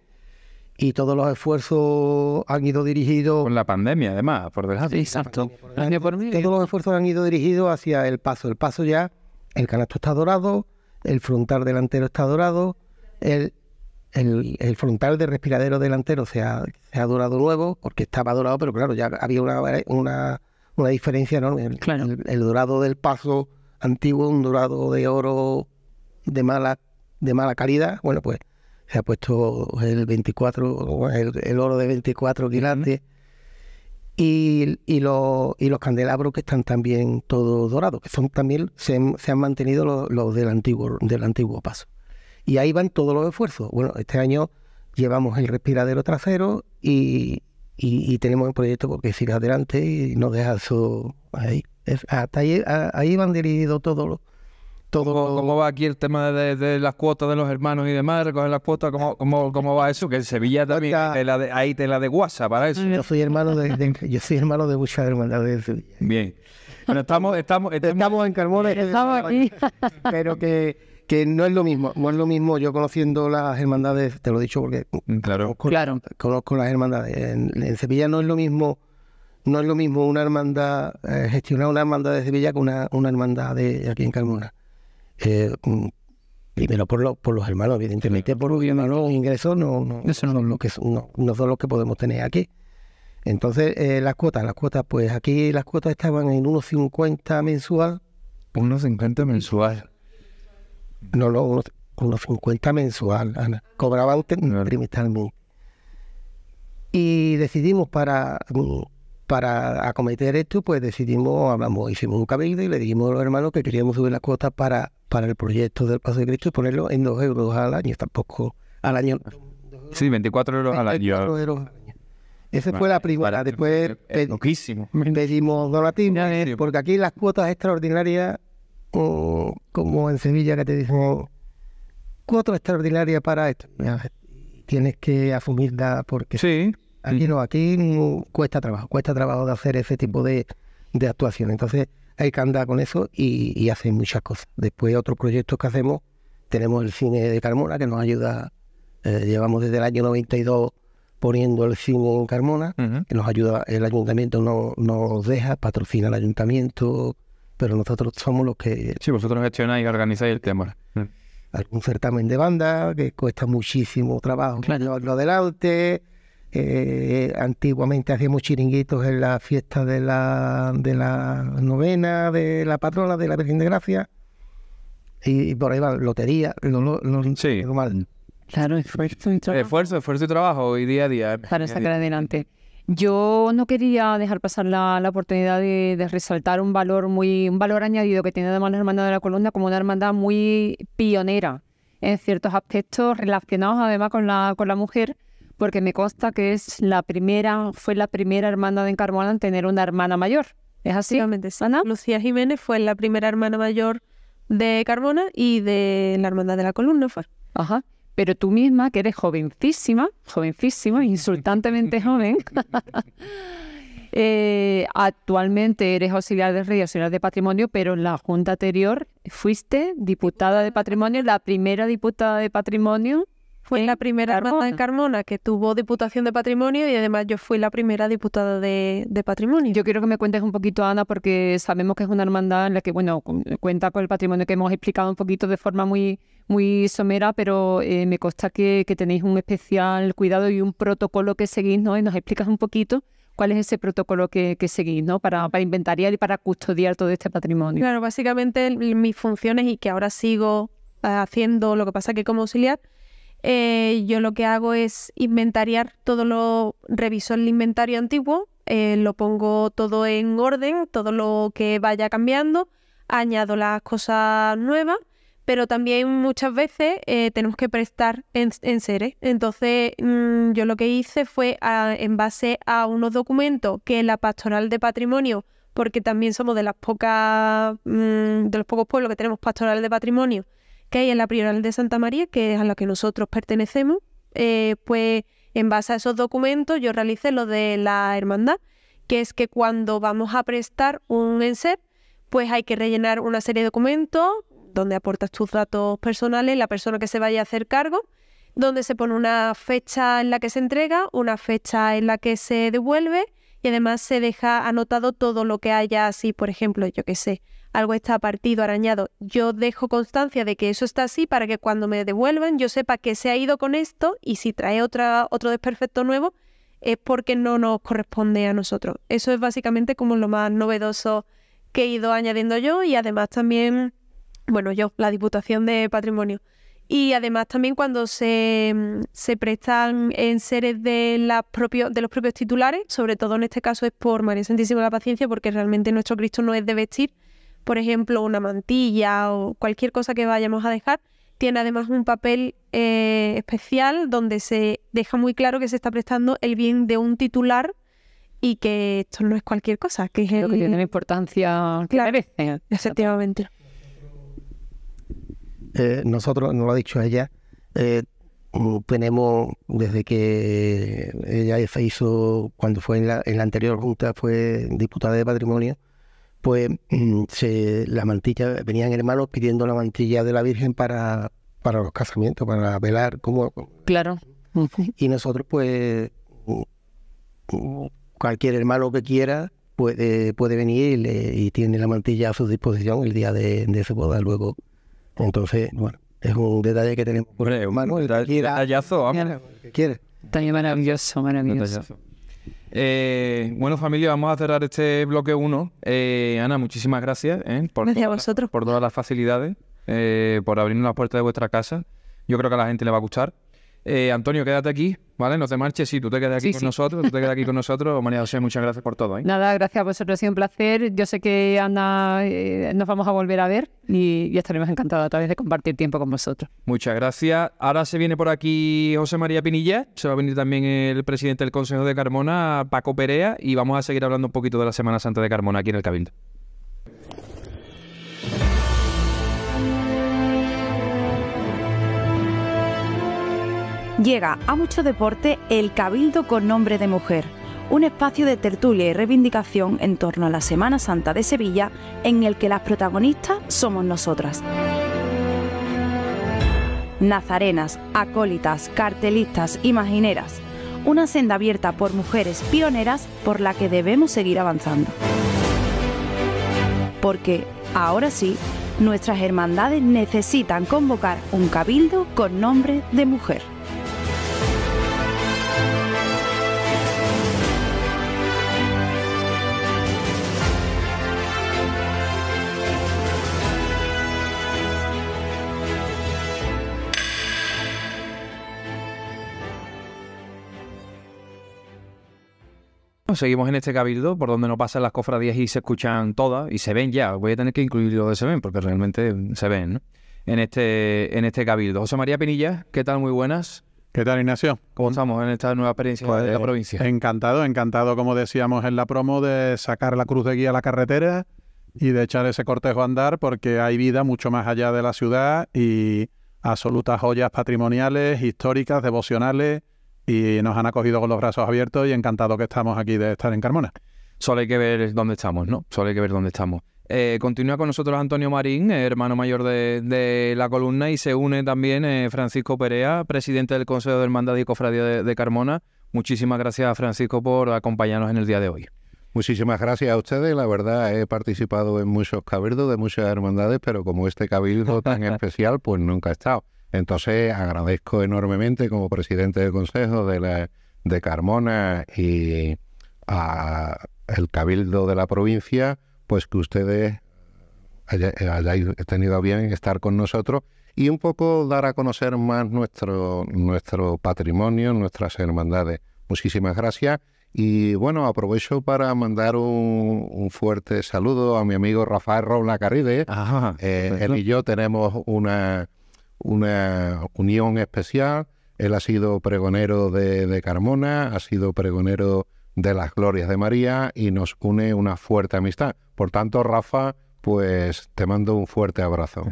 y todos los esfuerzos han ido dirigidos... Con la pandemia, además, por desgracia. exacto. Todos los esfuerzos han ido dirigidos hacia el paso. El paso ya, el canasto está dorado, el frontal delantero está dorado, el el, frontal del respiradero delantero se ha, se ha dorado nuevo, porque estaba dorado, pero claro, ya había una, una, una diferencia enorme. El, dorado del paso antiguo, un dorado de oro de mala, de mala calidad, bueno, pues se ha puesto el 24, el, oro de 24 quilates. Y, y, los, y los candelabros que están también todos dorados, que son también, se, se han mantenido los, los, del antiguo, del antiguo paso. Y ahí van todos los esfuerzos. Bueno, este año llevamos el respiradero trasero y, tenemos el proyecto porque sigue adelante y no deja eso ahí. hasta ahí, ahí van dirigidos todos los... Todo... ¿Cómo, va aquí el tema de, las cuotas de los hermanos y demás? ¿Recoger las cuotas? ¿Cómo, cómo, cómo va eso? Que en Sevilla también te la de, ahí te la de WhatsApp para eso. Yo soy hermano de, yo soy hermano de muchas hermandades de Sevilla. Bien. Bueno, estamos, estamos, estamos, en Carmona. Estamos aquí. Pero que que no es lo mismo, no es lo mismo yo conociendo las hermandades, te lo he dicho porque mm, claro. Conozco, las hermandades. En, Sevilla no es lo mismo, no es lo mismo una hermandad, eh, gestionar una hermandad de Sevilla que una, una hermandad de aquí en Carmona. Eh, mm, primero por, por los hermanos, evidentemente, por los hermanos ingresos no, no, Eso no, son los que, no, no son los que podemos tener aquí. Entonces, eh, las cuotas, las cuotas, pues aquí las cuotas estaban en unos 50 mensual. Unos 50 mensual. No, no, unos, 50 mensual, Ana. Cobraban trimestralmente. Y decidimos para, para acometer esto, pues decidimos, hablamos, hicimos un cabildo y le dijimos a los hermanos que queríamos subir las cuotas para, para el proyecto del Paso de Cristo y ponerlo en 2 euros al año, tampoco al año. Sí, 24 euros al año. euros Esa fue la primera. Después pedimos donativos, porque aquí las cuotas extraordinarias como en Sevilla que te dicen cuatro extraordinarias para esto. Tienes que asumirla porque sí. aquí no, aquí cuesta trabajo, cuesta trabajo de hacer ese tipo de, de actuación. Entonces hay que andar con eso y, y hacer muchas cosas. Después otros proyectos que hacemos, tenemos el cine de Carmona que nos ayuda, eh, llevamos desde el año 92 poniendo el cine en Carmona, que nos ayuda, el ayuntamiento no, nos deja, patrocina el ayuntamiento, pero nosotros somos los que... Sí, vosotros gestionáis y organizáis el tema. Algún certamen de banda que cuesta muchísimo trabajo llevarlo adelante. Eh, antiguamente hacíamos chiringuitos en la fiesta de la, de la novena de la patrona de la Virgen de Gracia. Y, por ahí va, lotería, lo, sí. normal. Claro, esfuerzo y trabajo. Esfuerzo, esfuerzo y trabajo y día a día. Para sacar adelante. Yo no quería dejar pasar la, oportunidad de, resaltar un valor muy, un valor añadido que tiene además la Hermandad de la Columna como una hermandad muy pionera en ciertos aspectos relacionados además con la, con la mujer, porque me consta que es la primera, fue la primera hermandad en Carmona en tener una hermana mayor. ¿Es así? Ana? Lucía Jiménez fue la primera hermana mayor de Carmona y de la Hermandad de la Columna fue. Ajá pero tú misma, que eres jovencísima, jovencísima, insultantemente joven, eh, actualmente eres auxiliar de rey, auxiliar de patrimonio, pero en la junta anterior fuiste diputada de patrimonio, la primera diputada de patrimonio fue la primera hermandad en Carmona que tuvo Diputación de Patrimonio y además yo fui la primera diputada de, Patrimonio. Yo quiero que me cuentes un poquito, Ana, porque sabemos que es una hermandad en la que, bueno, cuenta con el patrimonio que hemos explicado un poquito de forma muy, muy somera, pero eh, me consta que, tenéis un especial cuidado y un protocolo que seguís, ¿no? Y nos explicas un poquito cuál es ese protocolo que, seguís, ¿no? Para, para inventariar y para custodiar todo este patrimonio. Claro, básicamente mis funciones y que ahora sigo eh, haciendo, lo que pasa que como auxiliar, eh, yo lo que hago es inventariar todo lo, reviso el inventario antiguo, eh, lo pongo todo en orden, todo lo que vaya cambiando, añado las cosas nuevas, pero también muchas veces eh, tenemos que prestar en, seres. Entonces, mm, yo lo que hice fue en base a unos documentos que la Pastoral de Patrimonio, porque también somos de las pocas, mm, de los pocos pueblos que tenemos Pastoral de Patrimonio, que hay en la Prioral de Santa María, que es a la que nosotros pertenecemos, eh, pues en base a esos documentos yo realicé lo de la hermandad, que es que cuando vamos a prestar un enser, pues hay que rellenar una serie de documentos donde aportas tus datos personales, la persona que se vaya a hacer cargo, donde se pone una fecha en la que se entrega, una fecha en la que se devuelve y además se deja anotado todo lo que haya así, por ejemplo, yo qué sé, algo está partido, arañado. Yo dejo constancia de que eso está así para que cuando me devuelvan yo sepa que se ha ido con esto y si trae otro desperfecto nuevo es porque no nos corresponde a nosotros. Eso es básicamente como lo más novedoso que he ido añadiendo yo y además también, bueno, yo, la Diputación de Patrimonio. Y además también cuando se, se prestan en seres de, de los propios titulares, sobre todo en este caso es por María Santísima la Paciencia, porque realmente nuestro Cristo no es de vestir, por ejemplo, una mantilla o cualquier cosa que vayamos a dejar, tiene además un papel eh, especial donde se deja muy claro que se está prestando el bien de un titular y que esto no es cualquier cosa, que es que tiene la importancia que merece. Efectivamente. Eh, nosotros, no lo ha dicho ella, eh, tenemos desde que ella se hizo, cuando fue en la, en la anterior junta, fue diputada de patrimonio, pues mm, se, la mantilla, venían hermanos pidiendo la mantilla de la Virgen para, para los casamientos, para velar como... Claro. Y nosotros pues cualquier hermano que quiera puede, puede venir y, tiene la mantilla a su disposición el día de, de su boda luego. Entonces, bueno, es un detalle que tenemos por hermano. El detallazo, quiere. También maravilloso, maravilloso. Eh, bueno, familia, vamos a cerrar este bloque 1. Eh, Ana, muchísimas gracias, eh, por, gracias a vosotros. por todas las facilidades, por abrirnos las puertas de vuestra casa. Yo creo que a la gente le va a gustar. Eh, Antonio, quédate aquí, ¿vale? No te marches, sí, tú te quedas aquí con nosotros, tú te quedas aquí con nosotros. María José, muchas gracias por todo. ¿eh? Nada, gracias a vosotros, ha sido un placer. Yo sé que Ana eh, nos vamos a volver a ver y, estaremos encantados a vez de compartir tiempo con vosotros. Muchas gracias. Ahora se viene por aquí José María Pinilla, se va a venir también el presidente del Consejo de Carmona, Paco Perea, y vamos a seguir hablando un poquito de la Semana Santa de Carmona aquí en el Cabildo. Llega a mucho deporte el Cabildo con nombre de mujer, un espacio de tertulia y reivindicación en torno a la Semana Santa de Sevilla en el que las protagonistas somos nosotras. Nazarenas, acólitas, cartelistas, imagineras. Una senda abierta por mujeres pioneras por la que debemos seguir avanzando. Porque, ahora sí, nuestras hermandades necesitan convocar un cabildo con nombre de mujer. Seguimos en este cabildo por donde no pasan las cofradías y se escuchan todas y se ven ya. Voy a tener que incluir lo de se ven porque realmente se ven ¿no? en, este, en este cabildo. José María Pinilla, ¿qué tal? Muy buenas. ¿Qué tal, Ignacio? ¿Cómo estamos en esta nueva experiencia de la pues, provincia? Encantado, encantado, como decíamos en la promo, de sacar la cruz de guía a la carretera y de echar ese cortejo a andar porque hay vida mucho más allá de la ciudad y absolutas joyas patrimoniales, históricas, devocionales y nos han acogido con los brazos abiertos y encantado que estamos aquí de estar en Carmona. Solo hay que ver dónde estamos, ¿no? Solo hay que ver dónde estamos. Eh, continúa con nosotros Antonio Marín, hermano mayor de, la columna, y se une también eh, Francisco Perea, presidente del Consejo de Hermandad y Cofradía de, Carmona. Muchísimas gracias, Francisco, por acompañarnos en el día de hoy. Muchísimas gracias a ustedes. La verdad, he participado en muchos cabildos de muchas hermandades, pero como este cabildo tan especial, pues nunca he estado. Entonces agradezco enormemente como presidente del Consejo de, la, de Carmona y a el Cabildo de la provincia, pues que ustedes hayáis tenido bien estar con nosotros y un poco dar a conocer más nuestro, nuestro patrimonio, nuestras hermandades. Muchísimas gracias Y bueno, aprovecho para mandar un, fuerte saludo a mi amigo Rafael Robla Carride. Eh, él y yo tenemos una, una unión especial. Él ha sido pregonero de, de Carmona, ha sido pregonero de las glorias de María y nos une una fuerte amistad. Por tanto, Rafa, pues te mando un fuerte abrazo.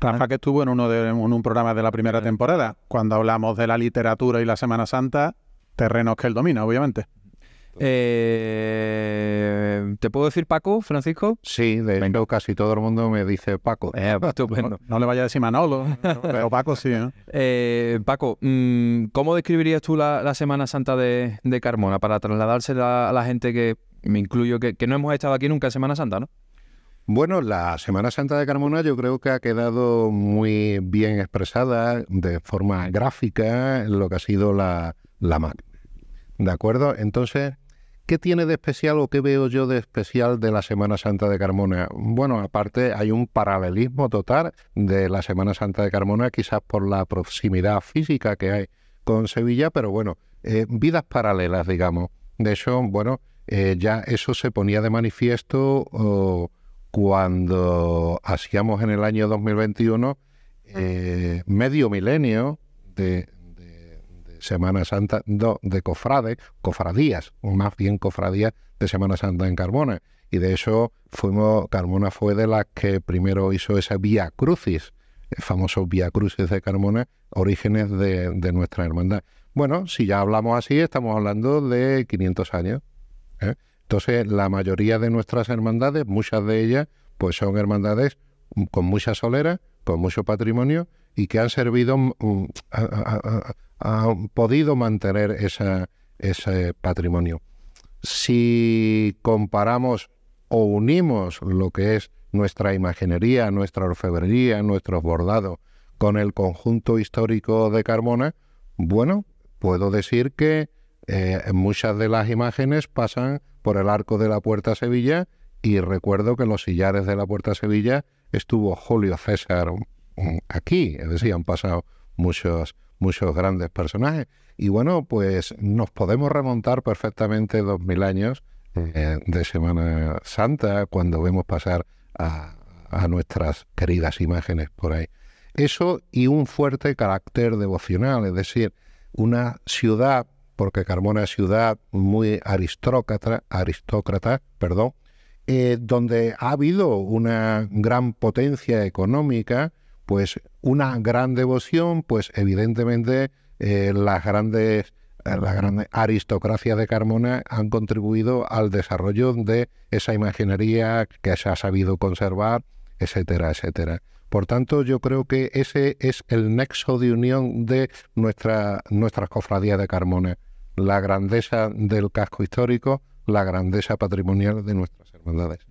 Rafa que estuvo en uno de en un programa de la primera temporada, cuando hablamos de la literatura y la Semana Santa, terrenos que él domina, obviamente. Eh, ¿Te puedo decir Paco, Francisco? Sí, de hecho casi todo el mundo me dice Paco. Eh, no, le vaya a decir Manolo, pero Paco sí. ¿eh? eh Paco, mm, ¿cómo describirías tú la, Semana Santa de, Carmona para trasladársela a la gente que, me incluyo, que, que no hemos estado aquí nunca en Semana Santa, ¿no? Bueno, la Semana Santa de Carmona yo creo que ha quedado muy bien expresada de forma gráfica en lo que ha sido la, la máquina. ¿De acuerdo? Entonces, ¿qué tiene de especial o qué veo yo de especial de la Semana Santa de Carmona? Bueno, aparte hay un paralelismo total de la Semana Santa de Carmona, quizás por la proximidad física que hay con Sevilla, pero bueno, eh, vidas paralelas, digamos. De hecho, bueno, eh, ya eso se ponía de manifiesto cuando hacíamos en el año 2021 eh, medio milenio de, Semana Santa, de cofrades, cofradías, o más bien cofradías de Semana Santa en Carmona. Y de eso fuimos, Carmona fue de las que primero hizo esa Vía Crucis, el famoso Vía Crucis de Carmona, orígenes de, nuestra hermandad. Bueno, si ya hablamos así, estamos hablando de 500 años. ¿eh? Entonces, la mayoría de nuestras hermandades, muchas de ellas, pues son hermandades con mucha solera, con mucho patrimonio y que han servido, han podido mantener ese patrimonio. Si comparamos o unimos lo que es nuestra imaginería, nuestra orfebrería, nuestros bordados con el conjunto histórico de Carmona, bueno, puedo decir que eh, muchas de las imágenes pasan por el arco de la Puerta Sevilla y recuerdo que en los sillares de la Puerta Sevilla estuvo Julio César mm, aquí, es decir, han pasado muchos, muchos grandes personajes. Y bueno, pues nos podemos remontar perfectamente dos mil años eh, de Semana Santa cuando vemos pasar a, a nuestras queridas imágenes por ahí. Eso y un fuerte carácter devocional, es decir, una ciudad porque Carmona es ciudad muy aristócrata, aristócrata perdón, eh, donde ha habido una gran potencia económica, pues una gran devoción, pues evidentemente eh, las grandes eh, la gran aristocracia de Carmona han contribuido al desarrollo de esa imaginería que se ha sabido conservar, etcétera, etcétera. Por tanto, yo creo que ese es el nexo de unión de nuestra, nuestras cofradías de Carmona la grandeza del casco histórico, la grandeza patrimonial de nuestras hermandades.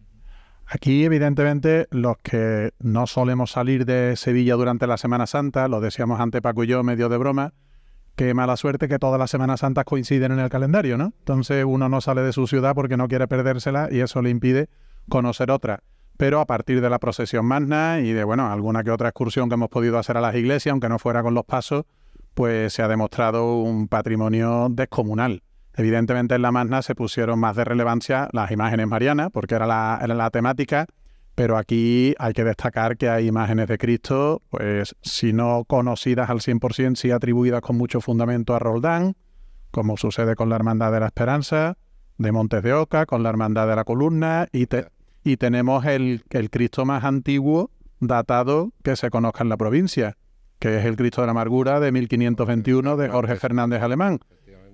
Aquí, evidentemente, los que no solemos salir de Sevilla durante la Semana Santa, lo decíamos ante Paco y yo, medio de broma, qué mala suerte que todas las Semanas Santas coinciden en el calendario, ¿no? Entonces uno no sale de su ciudad porque no quiere perdérsela y eso le impide conocer otra. Pero a partir de la procesión magna y de, bueno, alguna que otra excursión que hemos podido hacer a las iglesias, aunque no fuera con los pasos, pues se ha demostrado un patrimonio descomunal. Evidentemente en la Magna se pusieron más de relevancia las imágenes marianas, porque era la, era la temática, pero aquí hay que destacar que hay imágenes de Cristo, pues si no conocidas al 100%, sí atribuidas con mucho fundamento a Roldán, como sucede con la Hermandad de la Esperanza, de Montes de Oca, con la Hermandad de la Columna, y, y tenemos el, el Cristo más antiguo datado que se conozca en la provincia, que es el Cristo de la Amargura de 1521 de Jorge Fernández Alemán,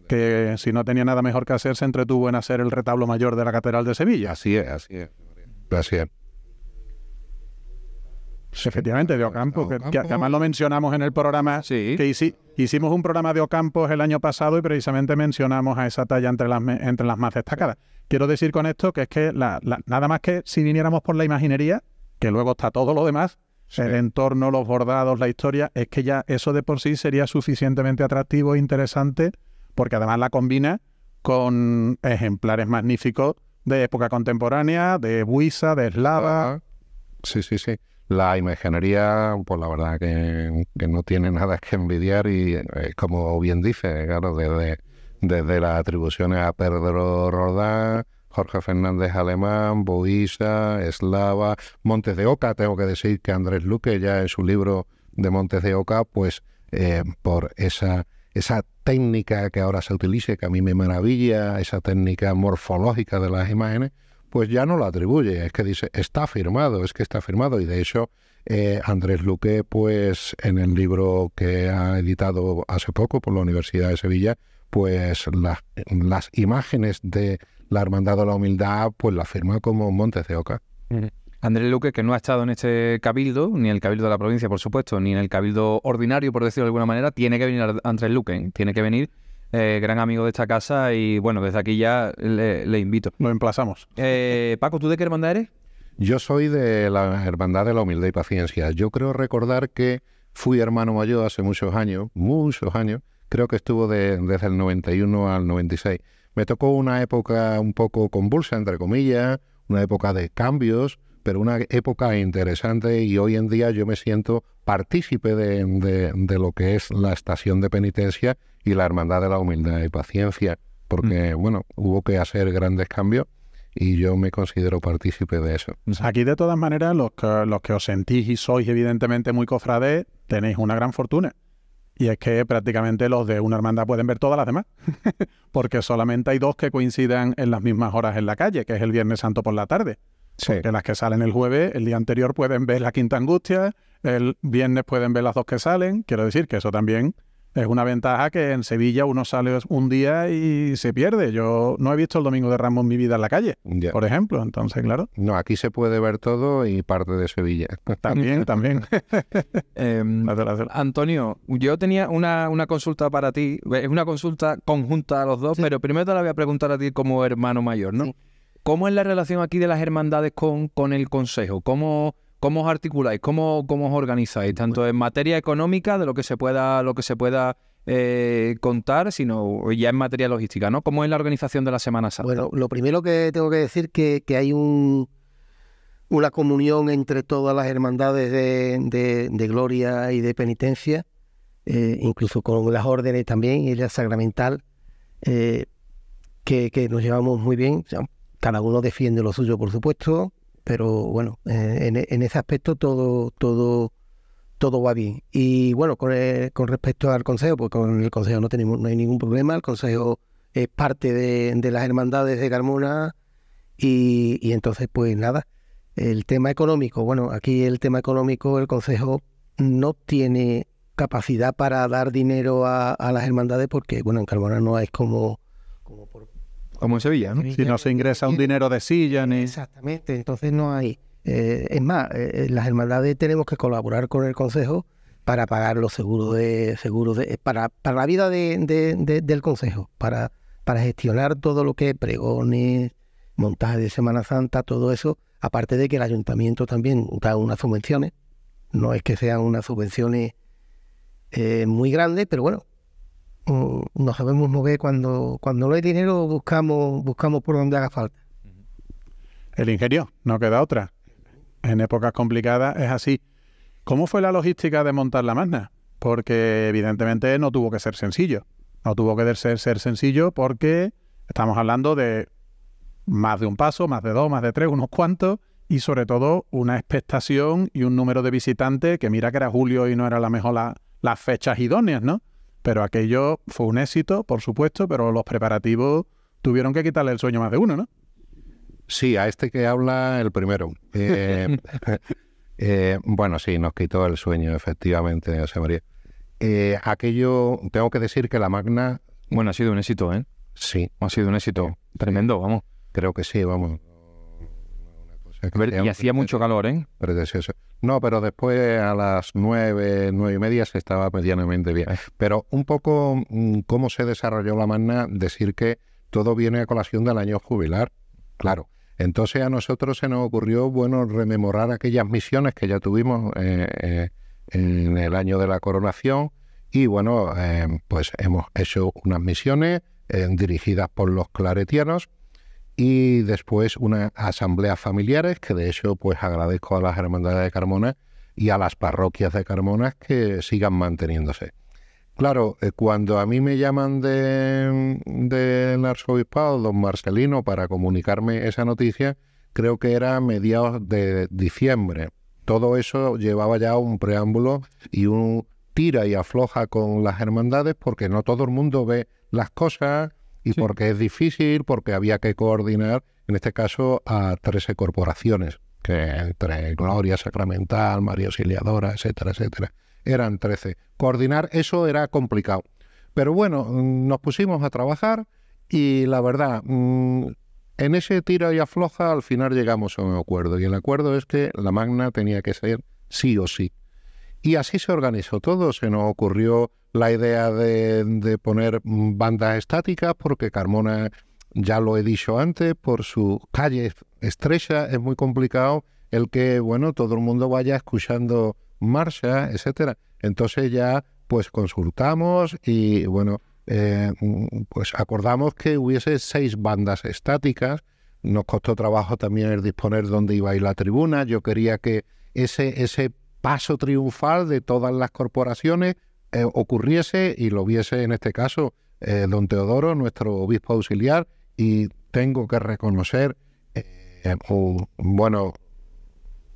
que si no tenía nada mejor que hacer se entretuvo en hacer el retablo mayor de la Catedral de Sevilla. Así es, así es. Así es. Efectivamente, de Ocampo, que, además lo mencionamos en el programa, que hicimos un programa de Ocampos el año pasado y precisamente mencionamos a esa talla entre las, entre las más destacadas. Quiero decir con esto que es que nada más que si viniéramos por la imaginería, que luego está todo lo demás, el entorno, los bordados, la historia, es que ya eso de por sí sería suficientemente atractivo e interesante, porque además la combina con ejemplares magníficos de época contemporánea, de Buisa, de Eslava. Sí, sí, sí. La imaginería, pues la verdad que, no tiene nada que envidiar y eh, como bien dice, claro, desde, desde las atribuciones a Pedro Rodán, Jorge Fernández Alemán, Boisa, Eslava, Montes de Oca. Tengo que decir que Andrés Luque ya en su libro de Montes de Oca, pues eh, por esa, esa técnica que ahora se utiliza, que a mí me maravilla, esa técnica morfológica de las imágenes, pues ya no la atribuye, es que dice, está firmado, es que está firmado, y de hecho eh, Andrés Luque, pues en el libro que ha editado hace poco por la Universidad de Sevilla, pues las imágenes de la Hermandad de la Humildad, pues la firma como Montes de Oca. Andrés Luque, que no ha estado en este cabildo, ni en el cabildo de la provincia, por supuesto, ni en el cabildo ordinario, por decirlo de alguna manera, tiene que venir Andrés Luque, tiene que venir, eh, gran amigo de esta casa, y bueno, desde aquí ya le, invito. Lo emplazamos. Eh, Paco, ¿tú de qué hermandad eres? Yo soy de la Hermandad de la Humildad y Paciencia. Yo creo recordar que fui hermano mayor hace muchos años, muchos años, creo que estuvo desde el 91 al 96. Me tocó una época un poco convulsa, entre comillas, una época de cambios, pero una época interesante y hoy en día yo me siento partícipe de, lo que es la estación de penitencia y la hermandad de la humildad y paciencia, porque, mm. bueno, hubo que hacer grandes cambios y yo me considero partícipe de eso. Aquí, de todas maneras, los que, los que os sentís y sois evidentemente muy cofrades, tenéis una gran fortuna y es que prácticamente los de una hermandad pueden ver todas las demás, porque solamente hay dos que coincidan en las mismas horas en la calle, que es el Viernes Santo por la tarde. Sí. Que las que salen el jueves, el día anterior pueden ver la Quinta Angustia, el viernes pueden ver las dos que salen. Quiero decir que eso también es una ventaja que en Sevilla uno sale un día y se pierde. Yo no he visto el Domingo de Ramos en mi vida en la calle, por ejemplo. Entonces, claro. No, aquí se puede ver todo y parte de Sevilla. También, también. Em, Antonio, yo tenía una, consulta para ti. Es una consulta conjunta a los dos, pero primero te la voy a preguntar a ti como hermano mayor, ¿no? ¿Cómo es la relación aquí de las hermandades con, con el Consejo? ¿Cómo ¿Cómo os articuláis? ¿Cómo, cómo os organizáis? Tanto en materia económica, de lo que se pueda, lo que se pueda eh, contar, sino ya en materia logística, ¿no? ¿Cómo es la organización de la Semana Santa? Bueno, lo primero que tengo que decir que, que hay un, una comunión entre todas las hermandades de, de, gloria y de penitencia, eh, incluso con las órdenes también y la sacramental, eh, que, que, nos llevamos muy bien. Cada uno defiende lo suyo, por supuesto, pero bueno, eh, en, ese aspecto todo, todo, todo va bien. Y bueno, con, con respecto al Consejo, pues con el Consejo no tenemos, no hay ningún problema, el Consejo es parte de, las hermandades de Carmona y, y, entonces pues nada, el tema económico, bueno, aquí el tema económico, el Consejo no tiene capacidad para dar dinero a, a las hermandades porque bueno, en Carmona no es como, como por, como en Sevilla, ¿no? Si no se ingresa un dinero de silla ni... Exactamente, entonces no hay... Eh, es más, eh, las hermandades tenemos que colaborar con el Consejo para pagar los seguros de seguros de, para, para la vida de, del Consejo, para, para gestionar todo lo que es pregones, montaje de Semana Santa, todo eso, aparte de que el ayuntamiento también da unas subvenciones, no es que sean unas subvenciones eh, muy grandes, pero bueno, Mm, no sabemos mover cuando, cuando no hay dinero buscamos, buscamos por donde haga falta. El ingenio, no queda otra. En épocas complicadas es así. ¿Cómo fue la logística de montar la magna? Porque evidentemente no tuvo que ser sencillo. No tuvo que ser, ser sencillo porque estamos hablando de más de un paso, más de dos, más de tres, unos cuantos, y sobre todo una expectación y un número de visitantes que mira que era julio y no era la mejor las fechas idóneas, ¿no? Pero aquello fue un éxito, por supuesto, pero los preparativos tuvieron que quitarle el sueño más de uno, ¿no? Sí, a este que habla el primero. Eh, eh, bueno, sí, nos quitó el sueño, efectivamente, José María. Eh, aquello, tengo que decir que la Magna... Bueno, ha sido un éxito, ¿eh? Sí. Ha sido un éxito tremendo, vamos. Creo que sí, vamos y hacía mucho calor, ¿eh? No, pero después a las nueve, nueve y media se estaba medianamente bien. Pero un poco mm, cómo se desarrolló la magna, decir que todo viene a colación del año jubilar, claro. Entonces a nosotros se nos ocurrió, bueno, rememorar aquellas misiones que ya tuvimos eh, eh, en el año de la coronación y bueno, eh, pues hemos hecho unas misiones dirigidas por los claretianos y después una asamblea familiares que de hecho pues agradezco a las hermandades de Carmona y a las parroquias de Carmona que sigan manteniéndose. Claro, eh, cuando a mí me llaman del de, arzobispado, don Marcelino, para comunicarme esa noticia, creo que era mediados de diciembre. Todo eso llevaba ya un preámbulo y un tira y afloja con las hermandades porque no todo el mundo ve las cosas y porque es difícil, porque había que coordinar, en este caso, a 13 corporaciones, que entre Gloria Sacramental, María Auxiliadora, etcétera, etcétera eran 13. Coordinar eso era complicado. Pero bueno, mm, nos pusimos a trabajar y la verdad, mm, en ese tiro y afloja al final llegamos a un acuerdo. Y el acuerdo es que la magna tenía que ser sí o sí. Y así se organizó todo. Se nos ocurrió la idea de, poner mm, bandas estáticas porque Carmona, ya lo he dicho antes, por su calle estrecha es muy complicado el que, bueno, todo el mundo vaya escuchando marcha, etcétera. Entonces ya pues consultamos y bueno, eh, pues acordamos que hubiese seis bandas estáticas. Nos costó trabajo también el disponer dónde iba a ir la tribuna. Yo quería que ese, ese paso triunfal de todas las corporaciones eh, ocurriese y lo viese en este caso eh, don Teodoro, nuestro obispo auxiliar, y tengo que reconocer, bueno,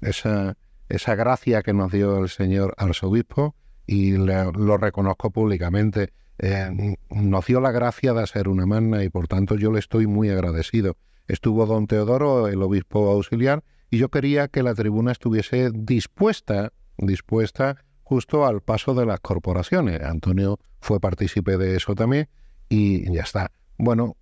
esa, esa gracia que nos dio el señor arzobispo y lo reconozco públicamente. Eh, nos dio la gracia de hacer una magna y por tanto yo le estoy muy agradecido. Estuvo don Teodoro, el obispo auxiliar, y yo quería que la tribuna estuviese dispuesta, dispuesta justo al paso de las corporaciones. Antonio fue partícipe de eso también y ya está. Bueno,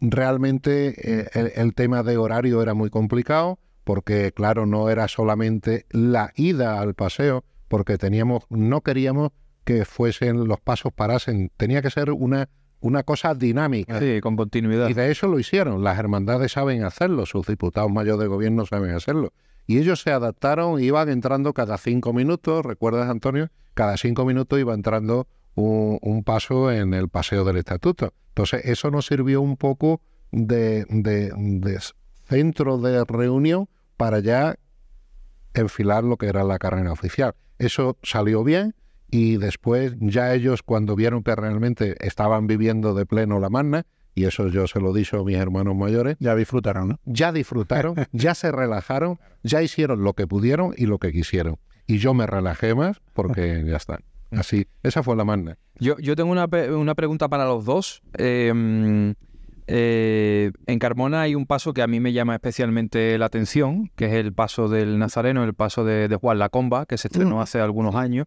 realmente eh, el tema de horario era muy complicado porque claro, no era solamente la ida al paseo, porque teníamos, no queríamos que fuesen los pasos parasen, tenía que ser una, una cosa dinámica. Sí, con continuidad. Y de eso lo hicieron, las hermandades saben hacerlo, sus diputados mayores de gobierno saben hacerlo. Y ellos se adaptaron, iban entrando cada cinco minutos, ¿recuerdas Antonio? Cada cinco minutos iba entrando un, paso en el paseo del estatuto. Entonces eso nos sirvió un poco de, de, de centro de reunión para ya enfilar lo que era la carrera oficial. Eso salió bien y después ya ellos cuando vieron que realmente estaban viviendo de pleno la magna, y eso yo se lo dije a mis hermanos mayores. Ya disfrutaron, ¿no? Ya disfrutaron, ya se relajaron, ya hicieron lo que pudieron y lo que quisieron. Y yo me relajé más porque ya está. Así, esa fue la magna. Yo, yo tengo una, una pregunta para los dos. Eh, eh, en Carmona hay un paso que a mí me llama especialmente la atención, que es el paso del Nazareno, el paso de, Juan La Comba, que se estrenó mm. hace algunos años,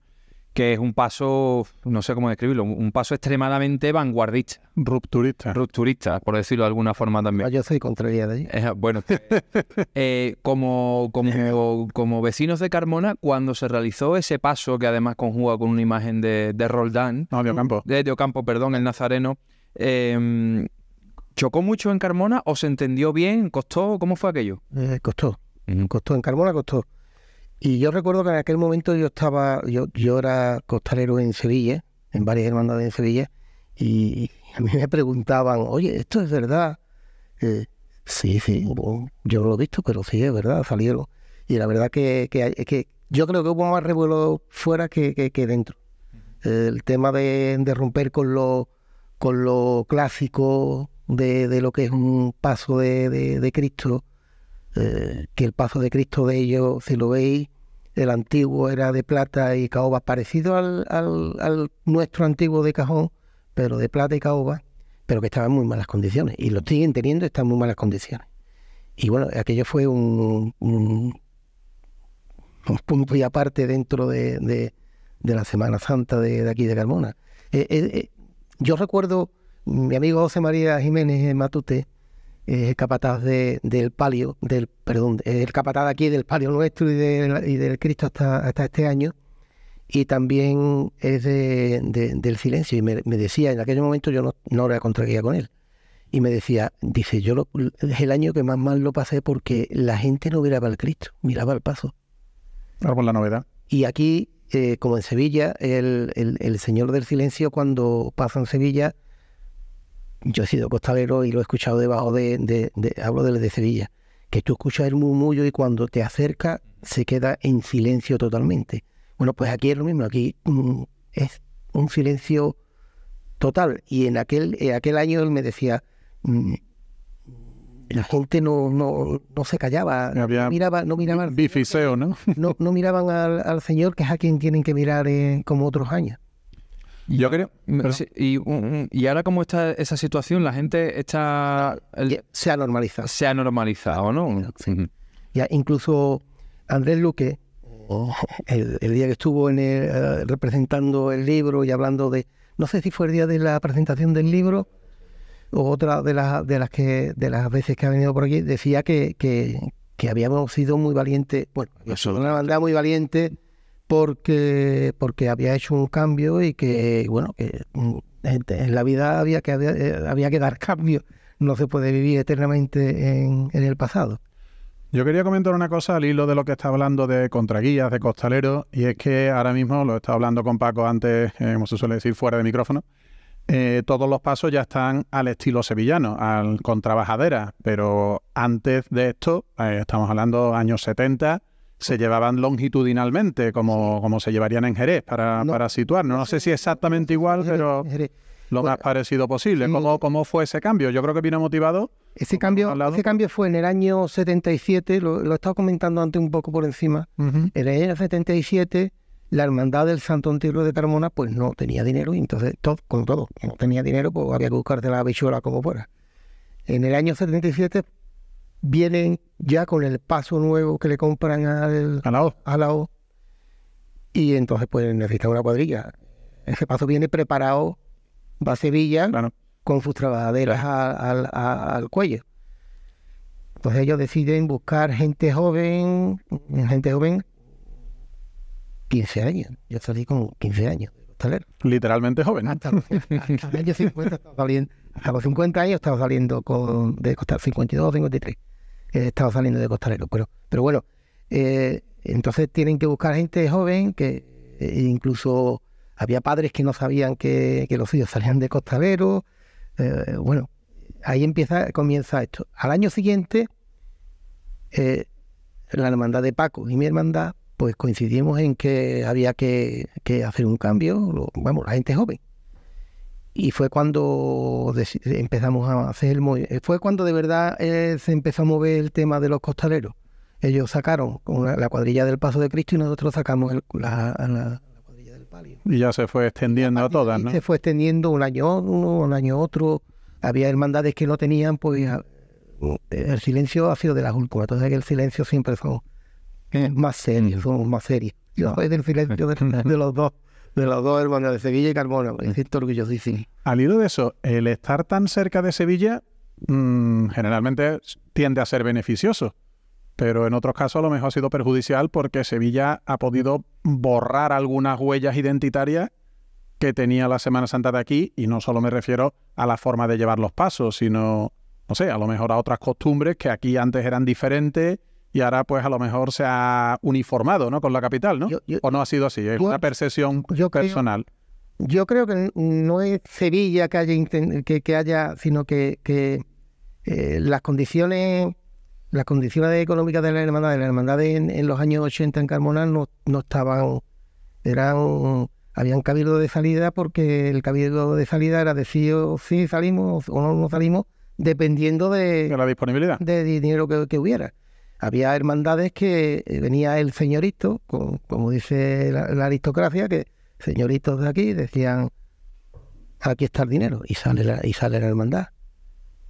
que es un paso, no sé cómo describirlo, un paso extremadamente vanguardista. Rupturista. Rupturista, por decirlo de alguna forma también. Ah, yo soy contraria de allí. bueno, eh, como, como, como, vecinos de Carmona, cuando se realizó ese paso, que además conjuga con una imagen de, de Roldán. No, de Ocampo. De, Ocampo, perdón, el Nazareno. Eh, ¿Chocó mucho en Carmona o se entendió bien? ¿Costó? ¿Cómo fue aquello? Eh, costó. Costó. En Carmona costó. Y yo recuerdo que en aquel momento yo estaba, yo, yo era costalero en Sevilla, en varias hermandades en Sevilla, y a mí me preguntaban, oye, ¿esto es verdad? Eh, sí, sí, yo lo he visto, pero sí, es verdad, salieron. Y la verdad que, que, yo creo que hubo más revuelo fuera que, que dentro. El tema de, de romper con lo, con lo clásico, de, lo que es un paso de, Cristo, eh, que el paso de Cristo de ellos, si lo veis, el antiguo era de plata y caoba, parecido al, al, nuestro antiguo de cajón, pero de plata y caoba, pero que estaba en muy malas condiciones. Y lo siguen teniendo, está en muy malas condiciones. Y bueno, aquello fue un, un, punto y aparte dentro de, la Semana Santa de, aquí de Carmona. Eh, eh, yo recuerdo mi amigo José María Jiménez Matute es el capataz del palio, del, perdón, el capataz aquí del palio nuestro y, del Cristo hasta, hasta este año, y también es de, del silencio. Y me, decía, en aquel momento yo no, no era contraguía con él, y me decía, dice, yo es el año que más mal lo pasé porque la gente no miraba al Cristo, miraba al paso. Por la novedad. Y aquí, eh, como en Sevilla, el, el, el Señor del Silencio cuando pasa en Sevilla yo he sido costalero y lo he escuchado debajo de, de, hablo de, de Sevilla, que tú escuchas el murmullo y cuando te acercas se queda en silencio totalmente. Bueno, pues aquí es lo mismo, aquí mm, es un silencio total. Y en aquel, en aquel año él me decía, mm, la gente no, no, no se callaba, no miraba, no miraban, bifiseo, ¿no? no, no miraban al, Señor, que es a quien tienen que mirar eh, como otros años. Yo creo. y, ahora, ¿cómo está esa situación? La gente está. Se ha normalizado. Se ha normalizado, ¿no? Ya, incluso Andrés Luque, oh. el, día que estuvo en eh, representando el libro y hablando de. No sé si fue el día de la presentación del libro o otra de las, de las que de las veces que ha venido por aquí, decía que, que, habíamos sido muy valientes, bueno, una bandera muy valiente porque, porque había hecho un cambio y que, bueno, que mm, en la vida había que, eh, había, que dar cambio, no se puede vivir eternamente en, en el pasado. Yo quería comentar una cosa al hilo de lo que está hablando de contraguías, de costaleros, y es que ahora mismo, lo he estado hablando con Paco antes, eh, como se suele decir, fuera de micrófono, eh, todos los pasos ya están al estilo sevillano, al contrabajadera, pero antes de esto, eh, estamos hablando años 70, se llevaban longitudinalmente, como, como se llevarían en Jerez, para, para situarnos. No sé si exactamente igual, pero lo más parecido posible. ¿Cómo, ¿Cómo fue ese cambio? Yo creo que vino motivado. Ese cambio, ese cambio fue en el año 77, lo, lo he estado comentando antes un poco por encima. En el año 77 la hermandad del Santo Antiguo de Carmona pues no tenía dinero y entonces todo, con todo, no tenía dinero pues había que buscarte la bichuela como fuera. En el año 77 vienen ya con el paso nuevo que le compran al, a, la o. a la O y entonces pues necesita una cuadrilla. Ese paso viene preparado, va a Sevilla con sus trabajaderas al cuello. Entonces ellos deciden buscar gente joven, gente joven 15 años. Yo salí con 15 años de costalero. Literalmente joven. Hasta los, 50 estaba saliendo, hasta los 50 años estaba saliendo con, de costalero, 52 53. He estaba saliendo de costalero. Pero, pero bueno, eh, entonces tienen que buscar gente joven que eh, incluso había padres que no sabían que, que los hijos salían de costalero. Eh, bueno, ahí empieza, comienza esto. Al año siguiente, la hermandad de Paco y mi hermandad pues coincidimos en que había que, hacer un cambio, vamos, la gente joven. Y fue cuando empezamos a hacer el eh, fue cuando de verdad eh, se empezó a mover el tema de los costaleros. Ellos sacaron la cuadrilla del Paso de Cristo y nosotros sacamos la, cuadrilla del Palio. Y ya se fue extendiendo a todas, ¿no? Se fue extendiendo un año uno, un año otro. Había hermandades que no tenían, pues el silencio ha sido de las últimas. Entonces el silencio siempre fue más serios, somos más serios. Yo soy del silencio de, los dos, de los dos hermanos de Sevilla y Carmona, me siento orgullosísimo. Al hilo de eso, el estar tan cerca de Sevilla mm, generalmente tiende a ser beneficioso, pero en otros casos a lo mejor ha sido perjudicial porque Sevilla ha podido borrar algunas huellas identitarias que tenía la Semana Santa de aquí, y no solo me refiero a la forma de llevar los pasos, sino, no sé, a lo mejor a otras costumbres que aquí antes eran diferentes y ahora pues a lo mejor se ha uniformado ¿no? con la capital, ¿no? ¿O no ha sido así? Es una percepción personal. yo creo que no es Sevilla que haya, que, que haya sino que, que eh, las condiciones las condiciones económicas de la hermandad, de la hermandad en, los años 80 en Carmona no, no estaban, eran, habían cabildo de salida porque el cabildo de salida era decir si salimos o no, no salimos dependiendo de, la disponibilidad de dinero que hubiera había hermandades que eh, venía el señorito, como dice la, aristocracia, que señoritos de aquí decían, aquí está el dinero, y sale la, y sale la hermandad.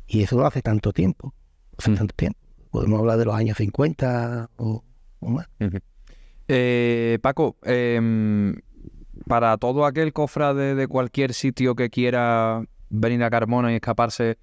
Y eso lo hace tanto tiempo, hace mm. tanto tiempo. Podemos hablar de los años 50 o, más. Eh, Paco, em, para todo aquel cofra de cualquier sitio que quiera venir a Carmona y escaparse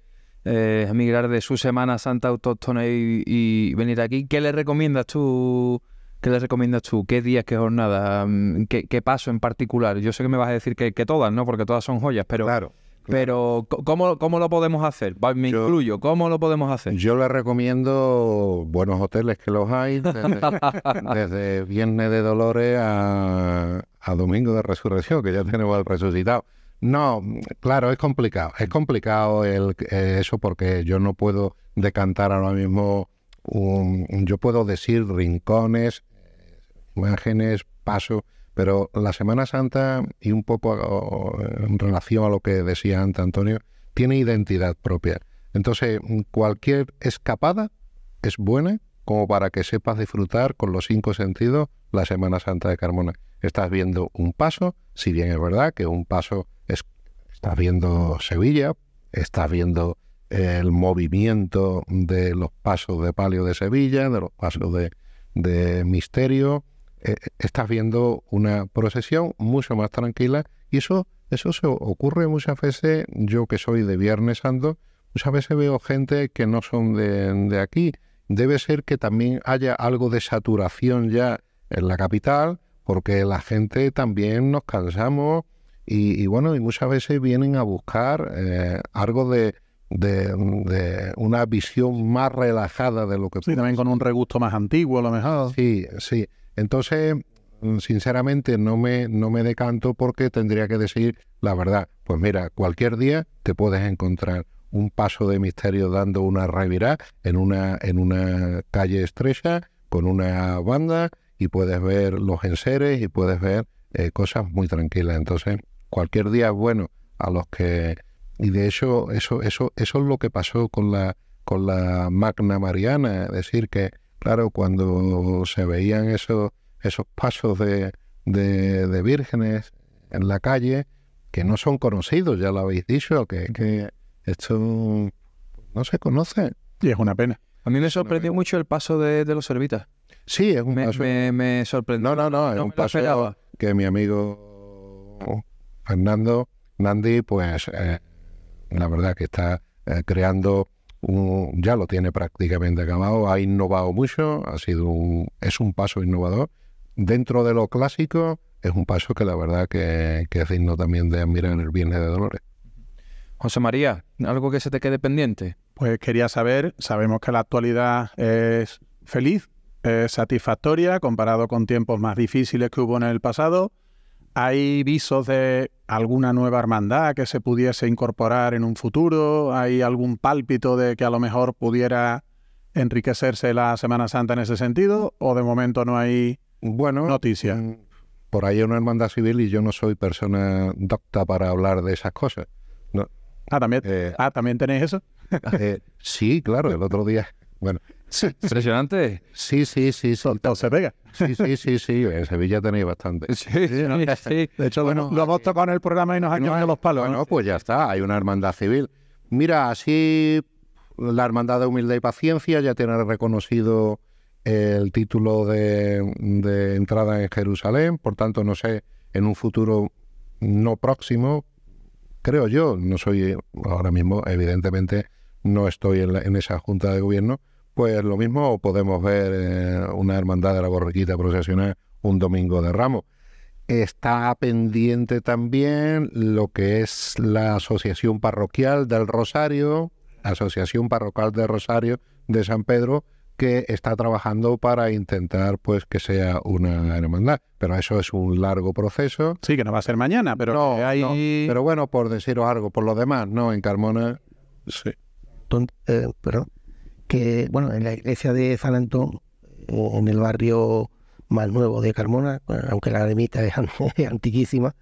eh, emigrar de su Semana Santa autóctona y, venir aquí, ¿qué le recomiendas tú? ¿Qué le recomiendas tú? ¿Qué días, qué jornada? Mm, ¿Qué, paso en particular? Yo sé que me vas a decir que, todas, ¿no? Porque todas son joyas, pero... Claro. Pero, ¿cómo, ¿cómo, lo podemos hacer? Me incluyo, ¿cómo lo podemos hacer? Yo le recomiendo buenos hoteles que los hay, desde, Viernes de Dolores a, a Domingo de Resurrección, que ya tenemos el resucitado. No, claro, es complicado. Es complicado el, eh, eso porque yo no puedo decantar ahora mismo, un, yo puedo decir rincones, imágenes, paso, Pero la Semana Santa, y un poco en relación a lo que decía antes Antonio, tiene identidad propia. Entonces, cualquier escapada es buena como para que sepas disfrutar con los cinco sentidos la Semana Santa de Carmona. Estás viendo un paso, si bien es verdad que un paso estás viendo Sevilla, estás viendo el movimiento de los pasos de palio de Sevilla, de los pasos de, misterio, eh, estás viendo una procesión mucho más tranquila y eso, eso se ocurre muchas veces, yo que soy de Viernes Santo, muchas veces veo gente que no son de aquí. Debe ser que también haya algo de saturación ya en la capital, porque la gente también nos cansamos y, bueno, y muchas veces vienen a buscar eh, algo de, de, una visión más relajada de lo que... Sí, también con un regusto más antiguo a lo mejor. Sí, sí. Entonces, mm, sinceramente, no me, no me decanto porque tendría que decir la verdad. Pues mira, cualquier día te puedes encontrar un paso de misterio dando una revirá en una, en una calle estrecha con una banda y puedes ver los enseres y puedes ver eh, cosas muy tranquilas. Entonces, cualquier día es bueno a los que y de hecho eso eso eso es lo que pasó con la con la Magna Mariana, es decir que claro cuando se veían esos esos pasos de, de, vírgenes en la calle que no son conocidos, ya lo habéis dicho, que, que esto no se conoce. Y es una pena. A mí me sorprendió mucho el paso de, los servitas. Sí, es un me, paso. Me, sorprendió. No, no, no, es un paso que mi amigo Fernando Nandi, pues eh, la verdad que está eh, creando un, ya lo tiene prácticamente acabado, ha innovado mucho, ha sido un, es un paso innovador. Dentro de lo clásico, es un paso que la verdad que, que es digno también de admirar en el Viernes de Dolores. José María, ¿algo que se te quede pendiente? Pues quería saber, sabemos que la actualidad es feliz, es satisfactoria comparado con tiempos más difíciles que hubo en el pasado. ¿Hay visos de alguna nueva hermandad que se pudiese incorporar en un futuro? ¿Hay algún pálpito de que a lo mejor pudiera enriquecerse la Semana Santa en ese sentido? ¿O de momento no hay bueno, noticia? Mm, por ahí hay una hermandad civil y yo no soy persona docta para hablar de esas cosas. Ah, ¿también, eh, ah, ¿también tenéis eso? Eh, sí, claro, el otro día. Bueno, Impresionante. Sí, sí, sí. Soltado se pega. Sí, sí, sí, sí. En Sevilla tenéis bastante. Sí, sí, De hecho, bueno, lo hemos tocado en el programa y nos han no, los palos. Bueno, pues ya está. Hay una hermandad civil. Mira, así la Hermandad de Humildad y Paciencia ya tiene reconocido el título de, de entrada en Jerusalén. Por tanto, no sé, en un futuro no próximo, creo yo, no soy ahora mismo, evidentemente, no estoy en, en esa junta de gobierno pues lo mismo podemos ver eh, una hermandad de la borriquita procesional un domingo de ramos. Está pendiente también lo que es la Asociación Parroquial del Rosario, Asociación Parroquial del Rosario de San Pedro, que está trabajando para intentar pues que sea una hermandad. Pero eso es un largo proceso. Sí, que no va a ser mañana, pero no, hay... pero bueno, por deciros algo, por lo demás, no, en Carmona, sí. Eh, perdón que, bueno, en la iglesia de San Antón, en el barrio más nuevo de Carmona, aunque la ermita es, antiquísima,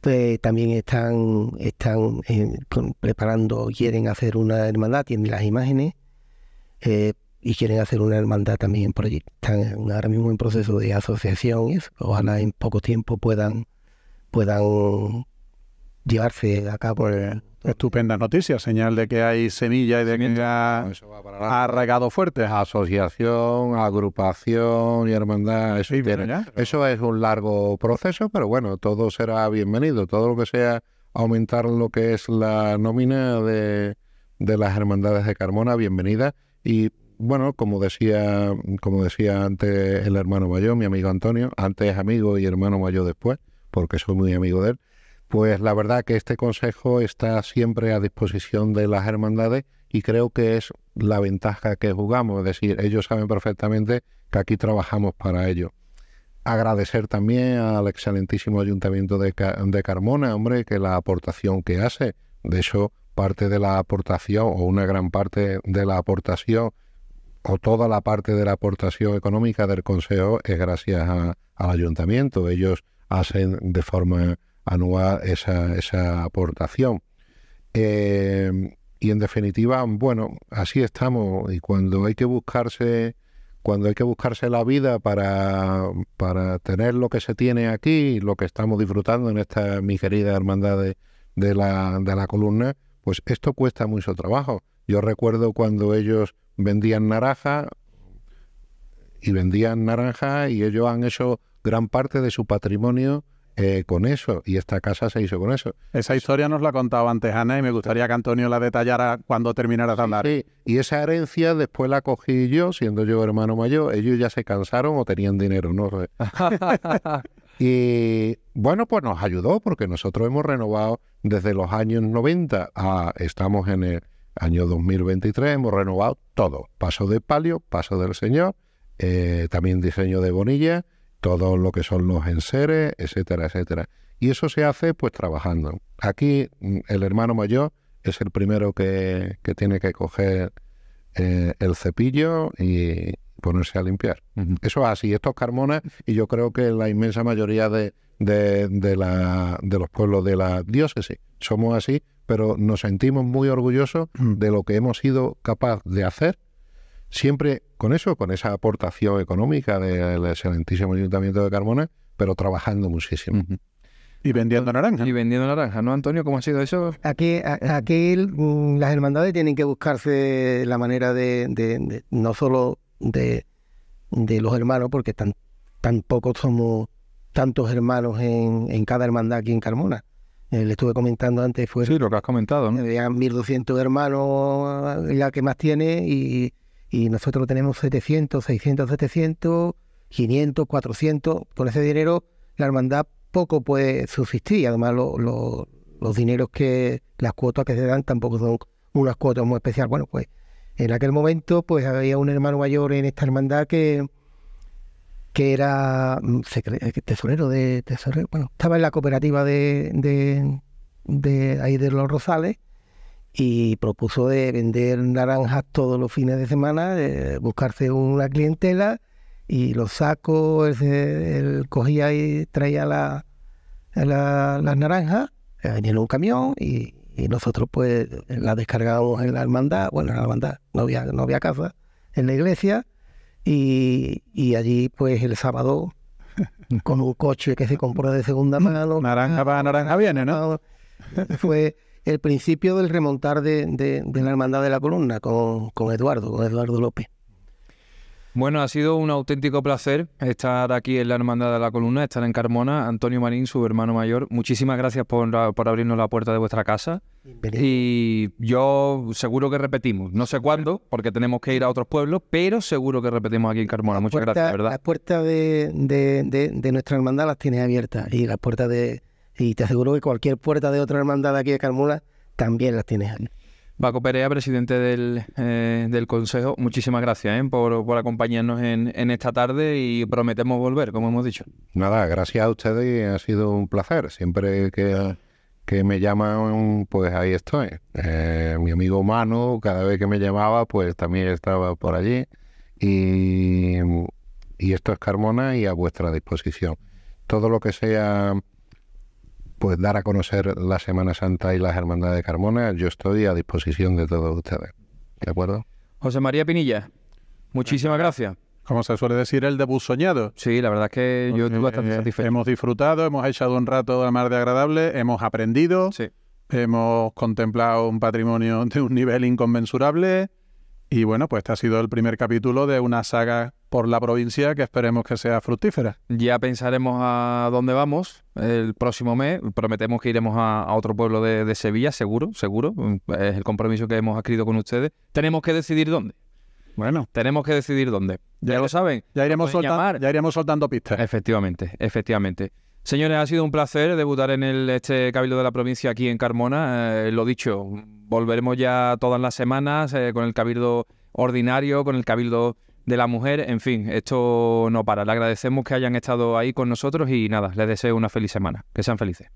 pues también están, están eh, preparando, quieren hacer una hermandad, tienen las imágenes, eh, y quieren hacer una hermandad también por allí. Están ahora mismo en proceso de asociación y ojalá en poco tiempo puedan, puedan llevarse a cabo Estupenda noticia, señal de que hay semilla y de que ha, regado fuerte. Asociación, agrupación y hermandad. Eso, eso es un largo proceso, pero bueno, todo será bienvenido. Todo lo que sea aumentar lo que es la nómina de, de las hermandades de Carmona, bienvenida. Y bueno, como decía, como decía antes el hermano mayor, mi amigo Antonio, antes amigo y hermano mayor después, porque soy muy amigo de él pues la verdad que este consejo está siempre a disposición de las hermandades y creo que es la ventaja que jugamos, es decir, ellos saben perfectamente que aquí trabajamos para ello. Agradecer también al excelentísimo ayuntamiento de, de Carmona, hombre, que la aportación que hace, de hecho, parte de la aportación o una gran parte de la aportación o toda la parte de la aportación económica del Consejo es gracias al ayuntamiento. Ellos hacen de forma anual esa, esa aportación. Eh, y en definitiva, bueno, así estamos. Y cuando hay que buscarse, cuando hay que buscarse la vida para, para tener lo que se tiene aquí, lo que estamos disfrutando en esta mi querida hermandad de, de, la, de la columna, pues esto cuesta mucho trabajo. Yo recuerdo cuando ellos vendían naranja y vendían naranja y ellos han hecho gran parte de su patrimonio eh, con eso y esta casa se hizo con eso. Esa historia nos la contaba antes Ana y me gustaría que Antonio la detallara cuando terminara de hablar. Sí, y esa herencia después la cogí yo, siendo yo hermano mayor. Ellos ya se cansaron o tenían dinero, no sé. y bueno, pues nos ayudó porque nosotros hemos renovado desde los años 90 a estamos en el año 2023, hemos renovado todo. Paso de palio, paso del señor, eh, también diseño de bonilla todo lo que son los enseres, etcétera, etcétera. Y eso se hace pues trabajando. Aquí mm, el hermano mayor es el primero que, tiene que coger eh, el cepillo y ponerse a limpiar. Eso es así, esto es Carmona y yo creo que la inmensa mayoría de, de, la, de los pueblos de la diócesis somos así, pero nos sentimos muy orgullosos de lo que hemos sido capaz de hacer siempre con eso, con esa aportación económica del excelentísimo Ayuntamiento de Carmona, pero trabajando muchísimo. Y vendiendo naranja. Y vendiendo naranja, ¿no, Antonio? ¿Cómo ha sido eso? Aquí, aquí mm, las hermandades tienen que buscarse la manera de, no solo de, los hermanos, porque tan, tampoco somos tantos hermanos en, cada hermandad aquí en Carmona. Eh, le estuve comentando antes, fue... Sí, lo que has comentado, ¿no? Había 1.200 hermanos, la que más tiene, y, y nosotros tenemos 700, 600, 700, 500, 400. Con ese dinero la hermandad poco puede subsistir. Además, los dineros que, las cuotas que se dan tampoco son unas cuotas muy especiales. Bueno, pues en aquel momento pues había un hermano mayor en esta hermandad que que era mm, eh, tesorero de tesorero, bueno, estaba en la cooperativa de, de, de ahí de los Rosales y propuso de vender naranjas todos los fines de semana, de buscarse una clientela y los sacos, él, cogía y traía la, las naranjas, eh, venía en un camión y, nosotros pues la descargábamos en la hermandad, bueno, en la hermandad no había, no había casa, en la iglesia y, y allí pues el sábado con un coche que se compró de segunda mano. Naranja para naranja viene, ¿no? Fue el principio del remontar de, la Hermandad de la Columna con, con Eduardo, con Eduardo López. Bueno, ha sido un auténtico placer estar aquí en la Hermandad de la Columna, estar en Carmona. Antonio Marín, su hermano mayor, muchísimas gracias por, abrirnos la puerta de vuestra casa. Y yo seguro que repetimos, no sé cuándo, porque tenemos que ir a otros pueblos, pero seguro que repetimos aquí en Carmona. Muchas gracias, ¿verdad? Las puertas de, de, nuestra hermandad las tienes abiertas y las puertas de, y te aseguro que cualquier puerta de otra hermandad aquí de Carmula también las tienes ahí. Paco Perea, presidente del, eh, del Consejo, muchísimas gracias eh, por, por, acompañarnos en, en, esta tarde y prometemos volver, como hemos dicho. Nada, gracias a ustedes y ha sido un placer. Siempre que, que me llaman, pues ahí estoy. Eh, mi amigo Manu, cada vez que me llamaba, pues también estaba por allí. Y, y esto es Carmona y a vuestra disposición. Todo lo que sea pues dar a conocer la Semana Santa y las Hermandades de Carmona, yo estoy a disposición de todos ustedes. ¿De acuerdo? José María Pinilla, muchísimas gracias. Como se suele decir, el debut soñado. Sí, la verdad es que yo estoy bastante satisfecho. Hemos disfrutado, hemos echado un rato de mar de agradable, hemos aprendido, hemos contemplado un patrimonio de un nivel inconmensurable y bueno, pues este ha sido el primer capítulo de una saga por la provincia que esperemos que sea fructífera. Ya pensaremos a dónde vamos el próximo mes. Prometemos que iremos a, otro pueblo de, Sevilla, seguro, seguro. Es el compromiso que hemos adquirido con ustedes. Tenemos que decidir dónde. Bueno, tenemos que decidir dónde. Ya, lo saben. Ya iremos, soltando, ya iremos soltando pistas. Efectivamente, efectivamente. Señores, ha sido un placer debutar en el, este Cabildo de la provincia aquí en Carmona. Eh, lo dicho, volveremos ya todas las semanas eh, con el Cabildo ordinario, con el Cabildo de la mujer. En fin, esto no para. Le agradecemos que hayan estado ahí con nosotros y nada, les deseo una feliz semana. Que sean felices.